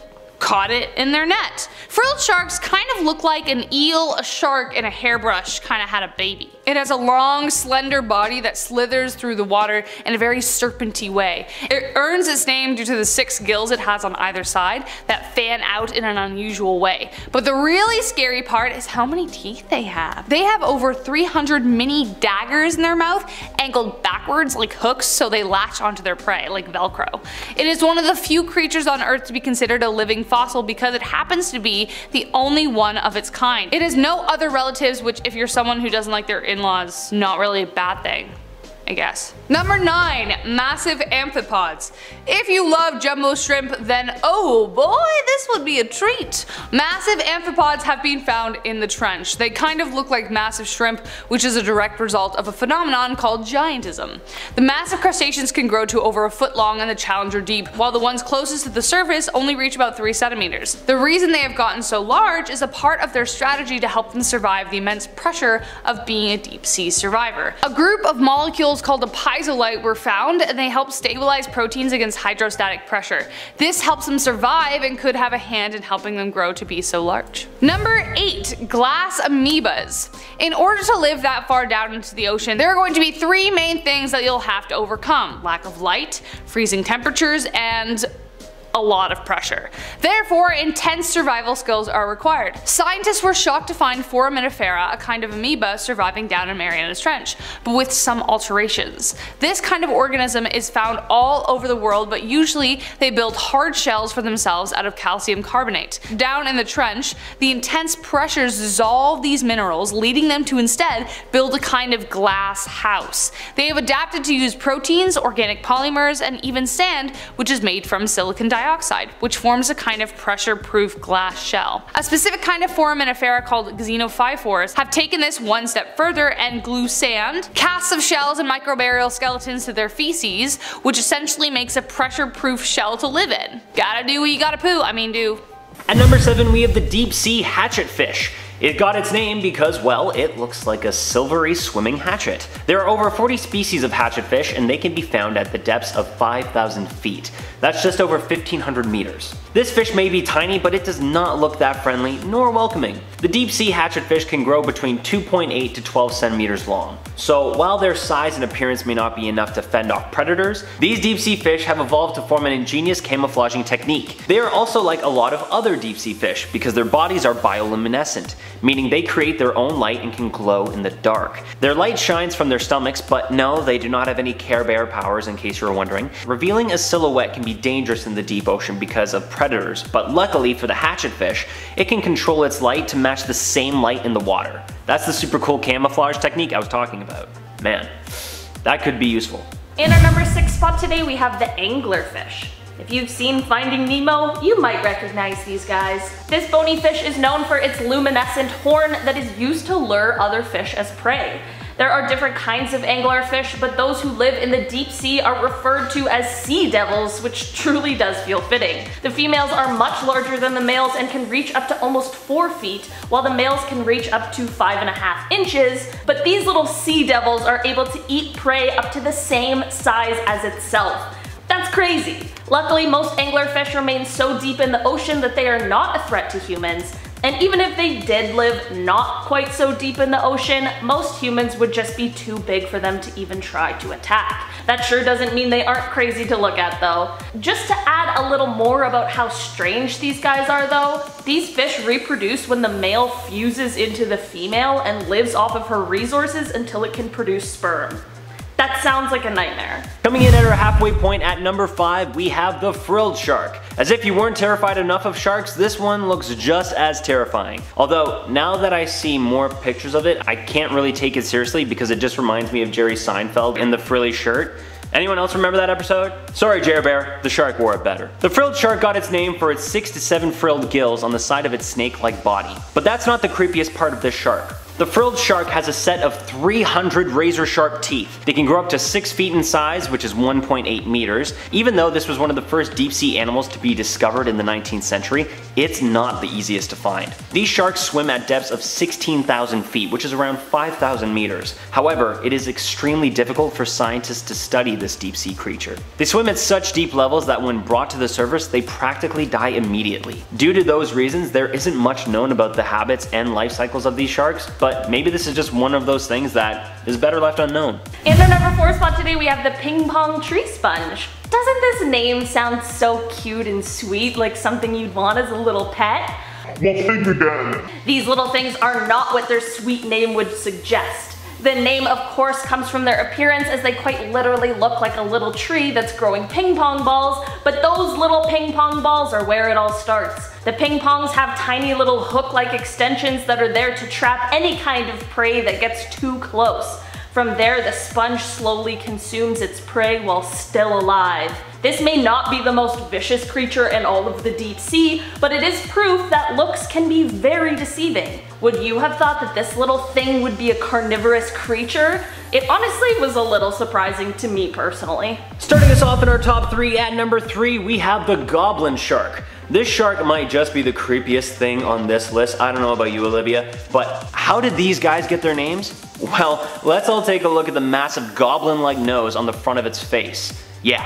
caught it in their net. Frilled sharks kind of look like an eel, a shark, and a hairbrush kind of had a baby. It has a long, slender body that slithers through the water in a very serpenty way. It earns its name due to the six gills it has on either side that fan out in an unusual way. But the really scary part is how many teeth they have. They have over 300 mini daggers in their mouth, angled backwards like hooks so they latch onto their prey like velcro. It is one of the few creatures on earth to be considered a living fossil because it happens to be the only one of its kind. It has no other relatives which if you're someone who doesn't like their in-laws, not really a bad thing. I guess. Number 9. Massive amphipods. If you love jumbo shrimp then oh boy this would be a treat. Massive amphipods have been found in the trench. They kind of look like massive shrimp which is a direct result of a phenomenon called giantism. The massive crustaceans can grow to over a foot long in the Challenger Deep while the ones closest to the surface only reach about 3 centimeters. The reason they have gotten so large is a part of their strategy to help them survive the immense pressure of being a deep sea survivor. A group of molecules called a piezolyte were found and they help stabilize proteins against hydrostatic pressure. This helps them survive and could have a hand in helping them grow to be so large. Number 8. Glass amoebas. In order to live that far down into the ocean, there are going to be three main things that you'll have to overcome. Lack of light, freezing temperatures, and a lot of pressure. Therefore, intense survival skills are required. Scientists were shocked to find Foraminifera, a kind of amoeba surviving down in Marianas Trench, but with some alterations. This kind of organism is found all over the world but usually they build hard shells for themselves out of calcium carbonate. Down in the trench, the intense pressures dissolve these minerals leading them to instead build a kind of glass house. They have adapted to use proteins, organic polymers, and even sand which is made from silicon dioxide dioxide, which forms a kind of pressure-proof glass shell. A specific kind of foraminifera called xenophyophores have taken this one step further and glue sand, casts of shells and microbial skeletons to their feces, which essentially makes a pressure-proof shell to live in. Gotta do what you gotta poo, I mean do. At number 7 we have the deep sea hatchet fish. It got its name because, well, it looks like a silvery swimming hatchet. There are over 40 species of hatchet fish and they can be found at the depths of 5,000 feet. That's just over 1500 meters. This fish may be tiny, but it does not look that friendly nor welcoming. The deep sea hatchet fish can grow between 2.8 to 12 centimeters long. So while their size and appearance may not be enough to fend off predators, these deep sea fish have evolved to form an ingenious camouflaging technique. They are also like a lot of other deep sea fish because their bodies are bioluminescent, meaning they create their own light and can glow in the dark. Their light shines from their stomachs, but no, they do not have any Care Bear powers in case you were wondering. Revealing a silhouette can be dangerous in the deep ocean because of predators, but luckily for the hatchet fish, it can control its light to match the same light in the water. That's the super cool camouflage technique I was talking about. Man, that could be useful. In our number 6 spot today we have the anglerfish. If you've seen Finding Nemo, you might recognize these guys. This bony fish is known for its luminescent horn that is used to lure other fish as prey. There are different kinds of anglerfish, but those who live in the deep sea are referred to as sea devils, which truly does feel fitting. The females are much larger than the males and can reach up to almost 4 feet, while the males can reach up to 5.5 inches, but these little sea devils are able to eat prey up to the same size as itself. That's crazy. Luckily, most anglerfish remain so deep in the ocean that they are not a threat to humans, and even if they did live not quite so deep in the ocean, most humans would just be too big for them to even try to attack. That sure doesn't mean they aren't crazy to look at though. Just to add a little more about how strange these guys are though, these fish reproduce when the male fuses into the female and lives off of her resources until it can produce sperm. That sounds like a nightmare. Coming in at our halfway point at number 5, we have the frilled shark. As if you weren't terrified enough of sharks, this one looks just as terrifying. Although, now that I see more pictures of it, I can't really take it seriously because it just reminds me of Jerry Seinfeld in the frilly shirt. Anyone else remember that episode? Sorry Jer Bear, the shark wore it better. The frilled shark got its name for its 6 to 7 frilled gills on the side of its snake-like body. But that's not the creepiest part of this shark. The frilled shark has a set of 300 razor sharp teeth. They can grow up to 6 feet in size, which is 1.8 meters. Even though this was one of the first deep sea animals to be discovered in the 19th century, it's not the easiest to find. These sharks swim at depths of 16,000 feet, which is around 5,000 meters. However, it is extremely difficult for scientists to study this deep sea creature. They swim at such deep levels that when brought to the surface, they practically die immediately. Due to those reasons, there isn't much known about the habits and life cycles of these sharks, but maybe this is just one of those things that is better left unknown. In our number 4 spot today we have the ping pong tree sponge. Doesn't this name sound so cute and sweet, like something you'd want as a little pet? Well, think again. These little things are not what their sweet name would suggest. The name of course comes from their appearance as they quite literally look like a little tree that's growing ping pong balls, but those little ping pong balls are where it all starts. The ping pongs have tiny little hook-like extensions that are there to trap any kind of prey that gets too close. From there, the sponge slowly consumes its prey while still alive. This may not be the most vicious creature in all of the deep sea, but it is proof that looks can be very deceiving. Would you have thought that this little thing would be a carnivorous creature? It honestly was a little surprising to me personally. Starting us off in our top three, at number three, we have the goblin shark. This shark might just be the creepiest thing on this list. I don't know about you, Olivia, but how did these guys get their names? *laughs* Well, let's all take a look at the massive goblin-like nose on the front of its face. Yeah,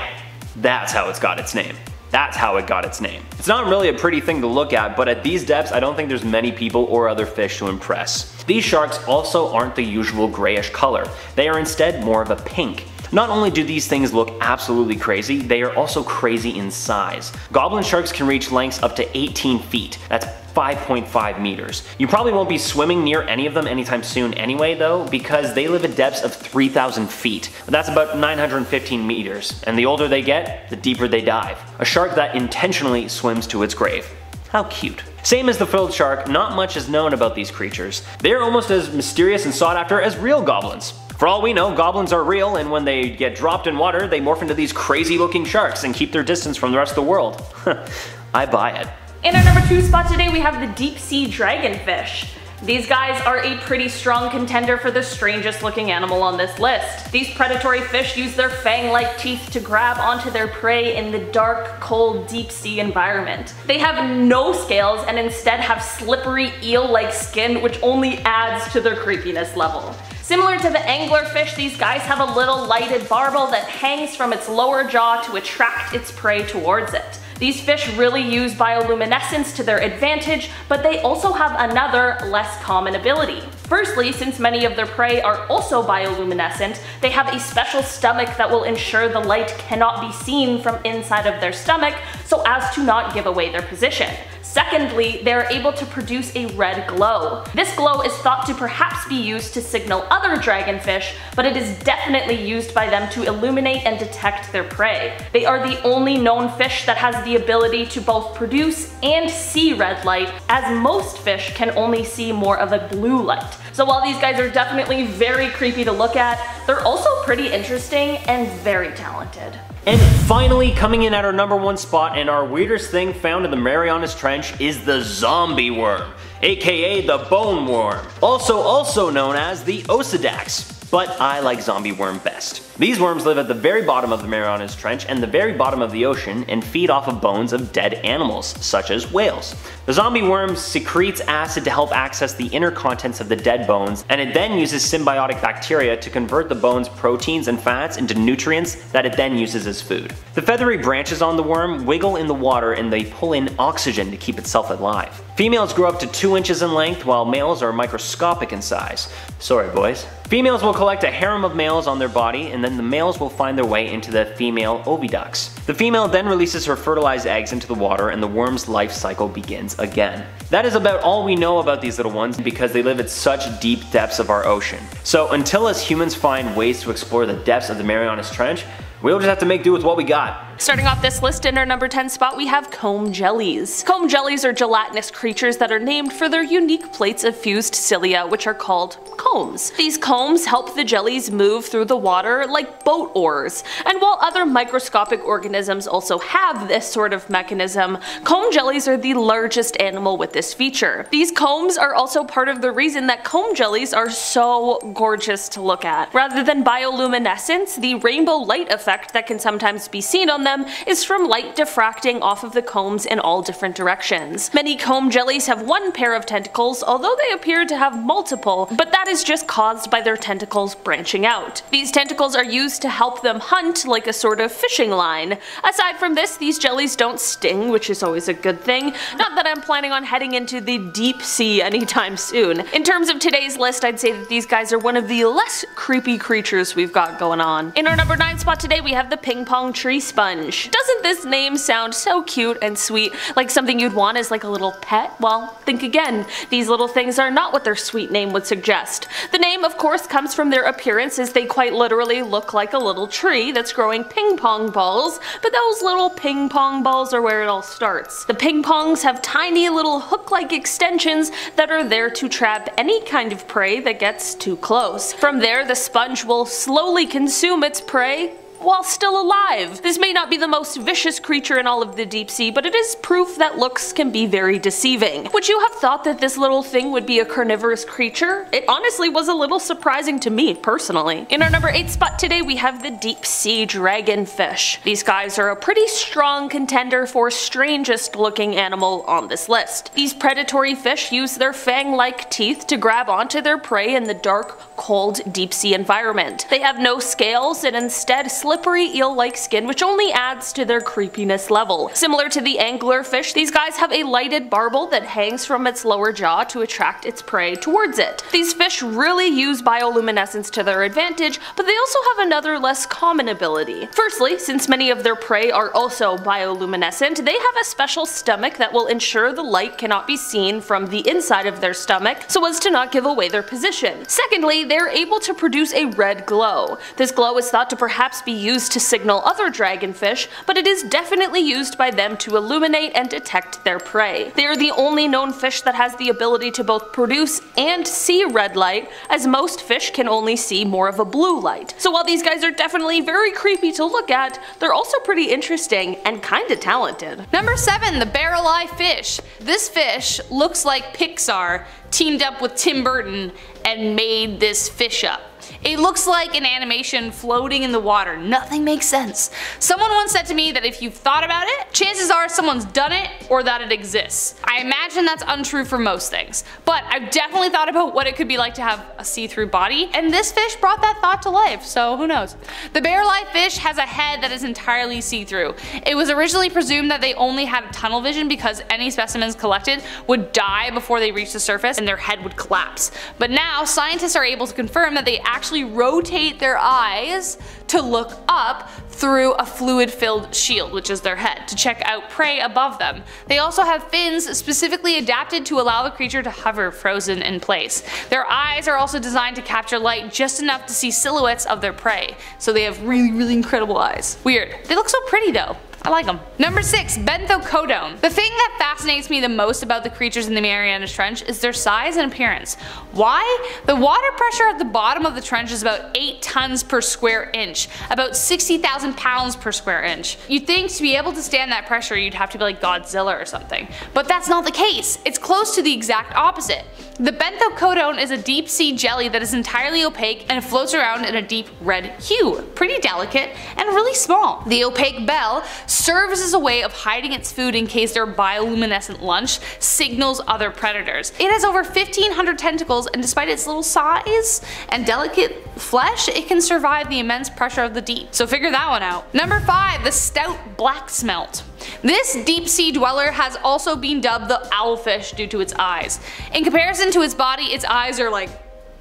that's how it's got its name. That's how it got its name. It's not really a pretty thing to look at, but at these depths, I don't think there's many people or other fish to impress. These sharks also aren't the usual grayish color. They are instead more of a pink. Not only do these things look absolutely crazy, they are also crazy in size. Goblin sharks can reach lengths up to 18 feet. That's 5.5 meters. You probably won't be swimming near any of them anytime soon anyway though, because they live at depths of 3,000 feet. That's about 915 meters, and the older they get, the deeper they dive. A shark that intentionally swims to its grave. How cute. Same as the frilled shark, not much is known about these creatures. They're almost as mysterious and sought after as real goblins. For all we know, goblins are real, and when they get dropped in water, they morph into these crazy looking sharks and keep their distance from the rest of the world. *laughs* I buy it. In our number two spot today, we have the deep sea dragonfish. These guys are a pretty strong contender for the strangest looking animal on this list. These predatory fish use their fang-like teeth to grab onto their prey in the dark, cold, deep sea environment. They have no scales and instead have slippery eel-like skin which only adds to their creepiness level. Similar to the anglerfish, these guys have a little lighted barbel that hangs from its lower jaw to attract its prey towards it. These fish really use bioluminescence to their advantage, but they also have another, less common ability. Firstly, since many of their prey are also bioluminescent, they have a special stomach that will ensure the light cannot be seen from inside of their stomach so as to not give away their position. Secondly, they are able to produce a red glow. This glow is thought to perhaps be used to signal other dragonfish, but it is definitely used by them to illuminate and detect their prey. They are the only known fish that has the ability to both produce and see red light, as most fish can only see more of a blue light. So while these guys are definitely very creepy to look at, they're also pretty interesting and very talented. And finally, coming in at our number one spot and our weirdest thing found in the Marianas Trench is the zombie worm, aka the bone worm, also also known as the Osedax but I like zombie worm best. These worms live at the very bottom of the Marianas Trench and the very bottom of the ocean and feed off of bones of dead animals, such as whales. The zombie worm secretes acid to help access the inner contents of the dead bones, and it then uses symbiotic bacteria to convert the bone's proteins and fats into nutrients that it then uses as food. The feathery branches on the worm wiggle in the water and they pull in oxygen to keep itself alive. Females grow up to 2 inches in length while males are microscopic in size. Sorry boys. Females will collect a harem of males on their body and then the males will find their way into the female oviducts. The female then releases her fertilized eggs into the water and the worm's life cycle begins again. That is about all we know about these little ones because they live at such deep depths of our ocean. So until us humans find ways to explore the depths of the Marianas Trench, we'll just have to make do with what we got. Starting off this list in our number 10 spot we have comb jellies. Comb jellies are gelatinous creatures that are named for their unique plates of fused cilia which are called combs. These combs help the jellies move through the water like boat oars, and while other microscopic organisms also have this sort of mechanism, comb jellies are the largest animal with this feature. These combs are also part of the reason that comb jellies are so gorgeous to look at. Rather than bioluminescence, the rainbow light effect that can sometimes be seen on them them is from light diffracting off of the combs in all different directions. Many comb jellies have one pair of tentacles, although they appear to have multiple, but that is just caused by their tentacles branching out. These tentacles are used to help them hunt like a sort of fishing line. Aside from this, these jellies don't sting, which is always a good thing. Not that I'm planning on heading into the deep sea anytime soon. In terms of today's list, I'd say that these guys are one of the less creepy creatures we've got going on. In our number 9 spot today, we have the ping pong tree sponge. Sponge. Doesn't this name sound so cute and sweet, like something you'd want as like a little pet? Well, think again. These little things are not what their sweet name would suggest. The name, of course, comes from their appearance as they quite literally look like a little tree that's growing ping pong balls, but those little ping pong balls are where it all starts. The ping pongs have tiny little hook-like extensions that are there to trap any kind of prey that gets too close. From there, the sponge will slowly consume its prey, while still alive. This may not be the most vicious creature in all of the deep sea, but it is proof that looks can be very deceiving. Would you have thought that this little thing would be a carnivorous creature? It honestly was a little surprising to me, personally. In our number 8 spot today, we have the deep sea dragonfish. These guys are a pretty strong contender for strangest looking animal on this list. These predatory fish use their fang-like teeth to grab onto their prey in the dark, cold, deep sea environment. They have no scales and instead slippery eel-like skin which only adds to their creepiness level. Similar to the anglerfish, these guys have a lighted barbel that hangs from its lower jaw to attract its prey towards it. These fish really use bioluminescence to their advantage, but they also have another less common ability. Firstly, since many of their prey are also bioluminescent, they have a special stomach that will ensure the light cannot be seen from the inside of their stomach so as to not give away their position. Secondly, they're able to produce a red glow. This glow is thought to perhaps be used to signal other dragonfish, but it is definitely used by them to illuminate and detect their prey. They are the only known fish that has the ability to both produce and see red light, as most fish can only see more of a blue light. So while these guys are definitely very creepy to look at, they're also pretty interesting and kinda talented. Number 7. The Barrel Eye Fish. This fish looks like Pixar teamed up with Tim Burton and made this fish up. It looks like an animation floating in the water. Nothing makes sense. Someone once said to me that if you've thought about it, chances are someone's done it or that it exists. I imagine that's untrue for most things, but I've definitely thought about what it could be like to have a see-through body, and this fish brought that thought to life, so who knows. The barrel-eye fish has a head that is entirely see-through. It was originally presumed that they only had tunnel vision because any specimens collected would die before they reached the surface and their head would collapse. But now scientists are able to confirm that they actually rotate their eyes to look up through a fluid filled shield which is their head to check out prey above them. They also have fins specifically adapted to allow the creature to hover frozen in place. Their eyes are also designed to capture light just enough to see silhouettes of their prey, so they have really really incredible eyes. Weird. They look so pretty though. I like them. Number 6. Benthocodon. The thing that fascinates me the most about the creatures in the Marianas Trench is their size and appearance. Why? The water pressure at the bottom of the trench is about 8 tons per square inch, about 60,000 pounds per square inch. You'd think to be able to stand that pressure you'd have to be like Godzilla or something, but that's not the case. It's close to the exact opposite. The benthocodon is a deep sea jelly that is entirely opaque and floats around in a deep red hue, pretty delicate and really small. The opaque bell serves as a way of hiding its food in case their bioluminescent lunch signals other predators. It has over 1500 tentacles and despite its little size and delicate flesh, it can survive the immense pressure of the deep. So figure that one out. Number 5. The Stout Black Smelt. This deep sea dweller has also been dubbed the owlfish due to its eyes. In comparison to its body, its eyes are like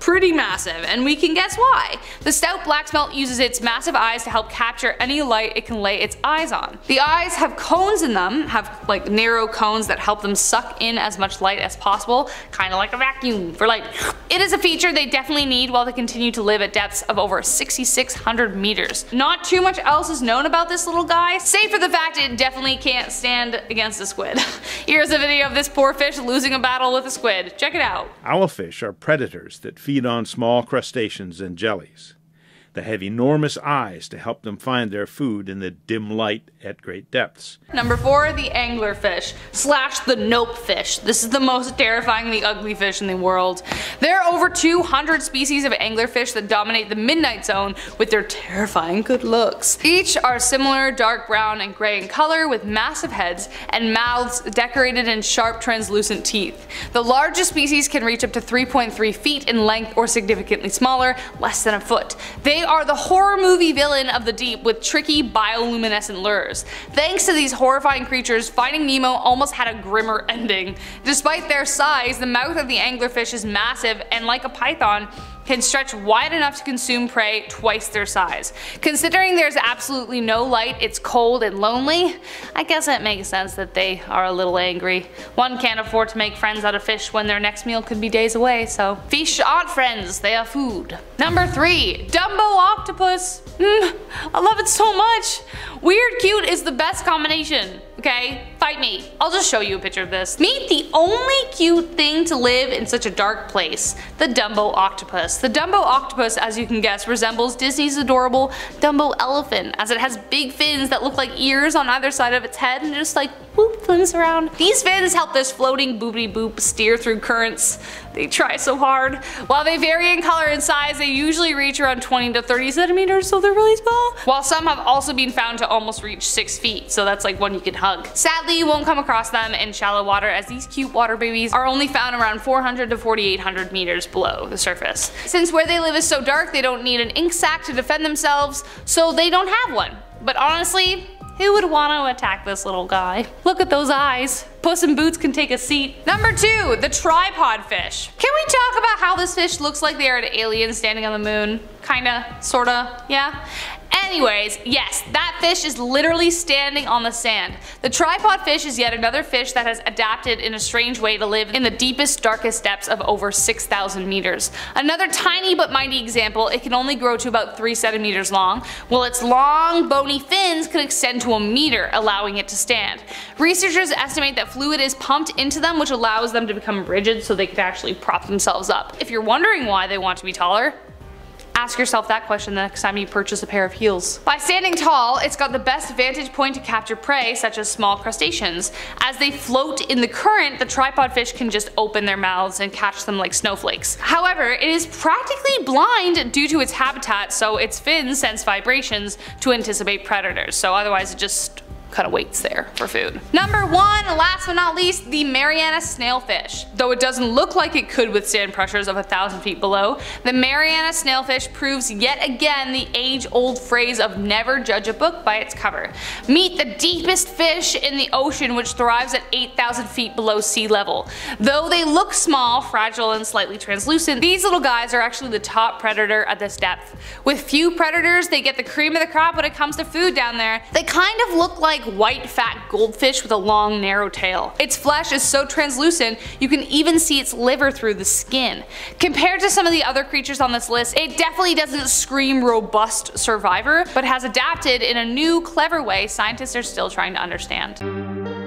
pretty massive, and we can guess why. The stout black smelt uses its massive eyes to help capture any light it can lay its eyes on. The eyes have cones in them, have like narrow cones that help them suck in as much light as possible, kinda like a vacuum for light. It is a feature they definitely need while they continue to live at depths of over 6600 meters. Not too much else is known about this little guy, save for the fact it definitely can't stand against a squid. *laughs* Here's a video of this poor fish losing a battle with a squid. Check it out. Owlfish are predators that feed on small crustaceans and jellies. They have enormous eyes to help them find their food in the dim light at great depths. Number 4. The anglerfish slash the nope fish. This is the most terrifyingly ugly fish in the world. There are over 200 species of anglerfish that dominate the midnight zone with their terrifying good looks. Each are similar dark brown and gray in color with massive heads and mouths decorated in sharp translucent teeth. The largest species can reach up to 3.3 feet in length or significantly smaller, less than a foot. They are the horror movie villain of the deep with tricky bioluminescent lures. Thanks to these horrifying creatures, Finding Nemo almost had a grimmer ending. Despite their size, the mouth of the anglerfish is massive and like a python, can stretch wide enough to consume prey twice their size. Considering there's absolutely no light, it's cold and lonely, I guess it makes sense that they are a little angry. One can't afford to make friends out of fish when their next meal could be days away, so fish aren't friends, they are food. Number 3. Dumbo Octopus. Mm, I love it so much. Weird cute is the best combination, okay? Fight me. I'll just show you a picture of this. Meet the only cute thing to live in such a dark place, the Dumbo octopus. The Dumbo octopus, as you can guess, resembles Disney's adorable Dumbo elephant, as it has big fins that look like ears on either side of its head and just like whoop flims around. These fins help this floating boopity boop steer through currents. They try so hard. While they vary in color and size, they usually reach around 20 to 30 centimeters, so they're really small. While some have also been found to almost reach 6 feet, so that's like one you can hug. Sadly, you won't come across them in shallow water as these cute water babies are only found around 400 to 4800 meters below the surface. Since where they live is so dark, they don't need an ink sac to defend themselves, so they don't have one. But honestly, who would want to attack this little guy? Look at those eyes. Puss in Boots can take a seat. Number two, the tripod fish. Can we talk about how this fish looks like they are an alien standing on the moon? Kinda, sorta, yeah? Anyways, yes, that fish is literally standing on the sand. The tripod fish is yet another fish that has adapted in a strange way to live in the deepest, darkest depths of over 6,000 meters. Another tiny but mighty example, it can only grow to about 3 centimeters long, while its long, bony fins can extend to a meter, allowing it to stand. Researchers estimate that fluid is pumped into them which allows them to become rigid so they can actually prop themselves up. If you're wondering why they want to be taller, Ask yourself that question the next time you purchase a pair of heels. By standing tall, it's got the best vantage point to capture prey such as small crustaceans. As they float in the current, the tripod fish can just open their mouths and catch them like snowflakes. However, it is practically blind due to its habitat so its fins sense vibrations to anticipate predators, so otherwise it just kind of waits there for food. Number one, last but not least, the Mariana snailfish. Though it doesn't look like it could withstand pressures of a thousand feet below, the Mariana snailfish proves yet again the age-old phrase of never judge a book by its cover. Meet the deepest fish in the ocean which thrives at 8,000 feet below sea level. Though they look small, fragile, and slightly translucent, these little guys are actually the top predator at this depth. With few predators, they get the cream of the crop when it comes to food down there. They kind of look like white fat goldfish with a long narrow tail. Its flesh is so translucent you can even see its liver through the skin. Compared to some of the other creatures on this list, it definitely doesn't scream robust survivor, but has adapted in a new clever way scientists are still trying to understand.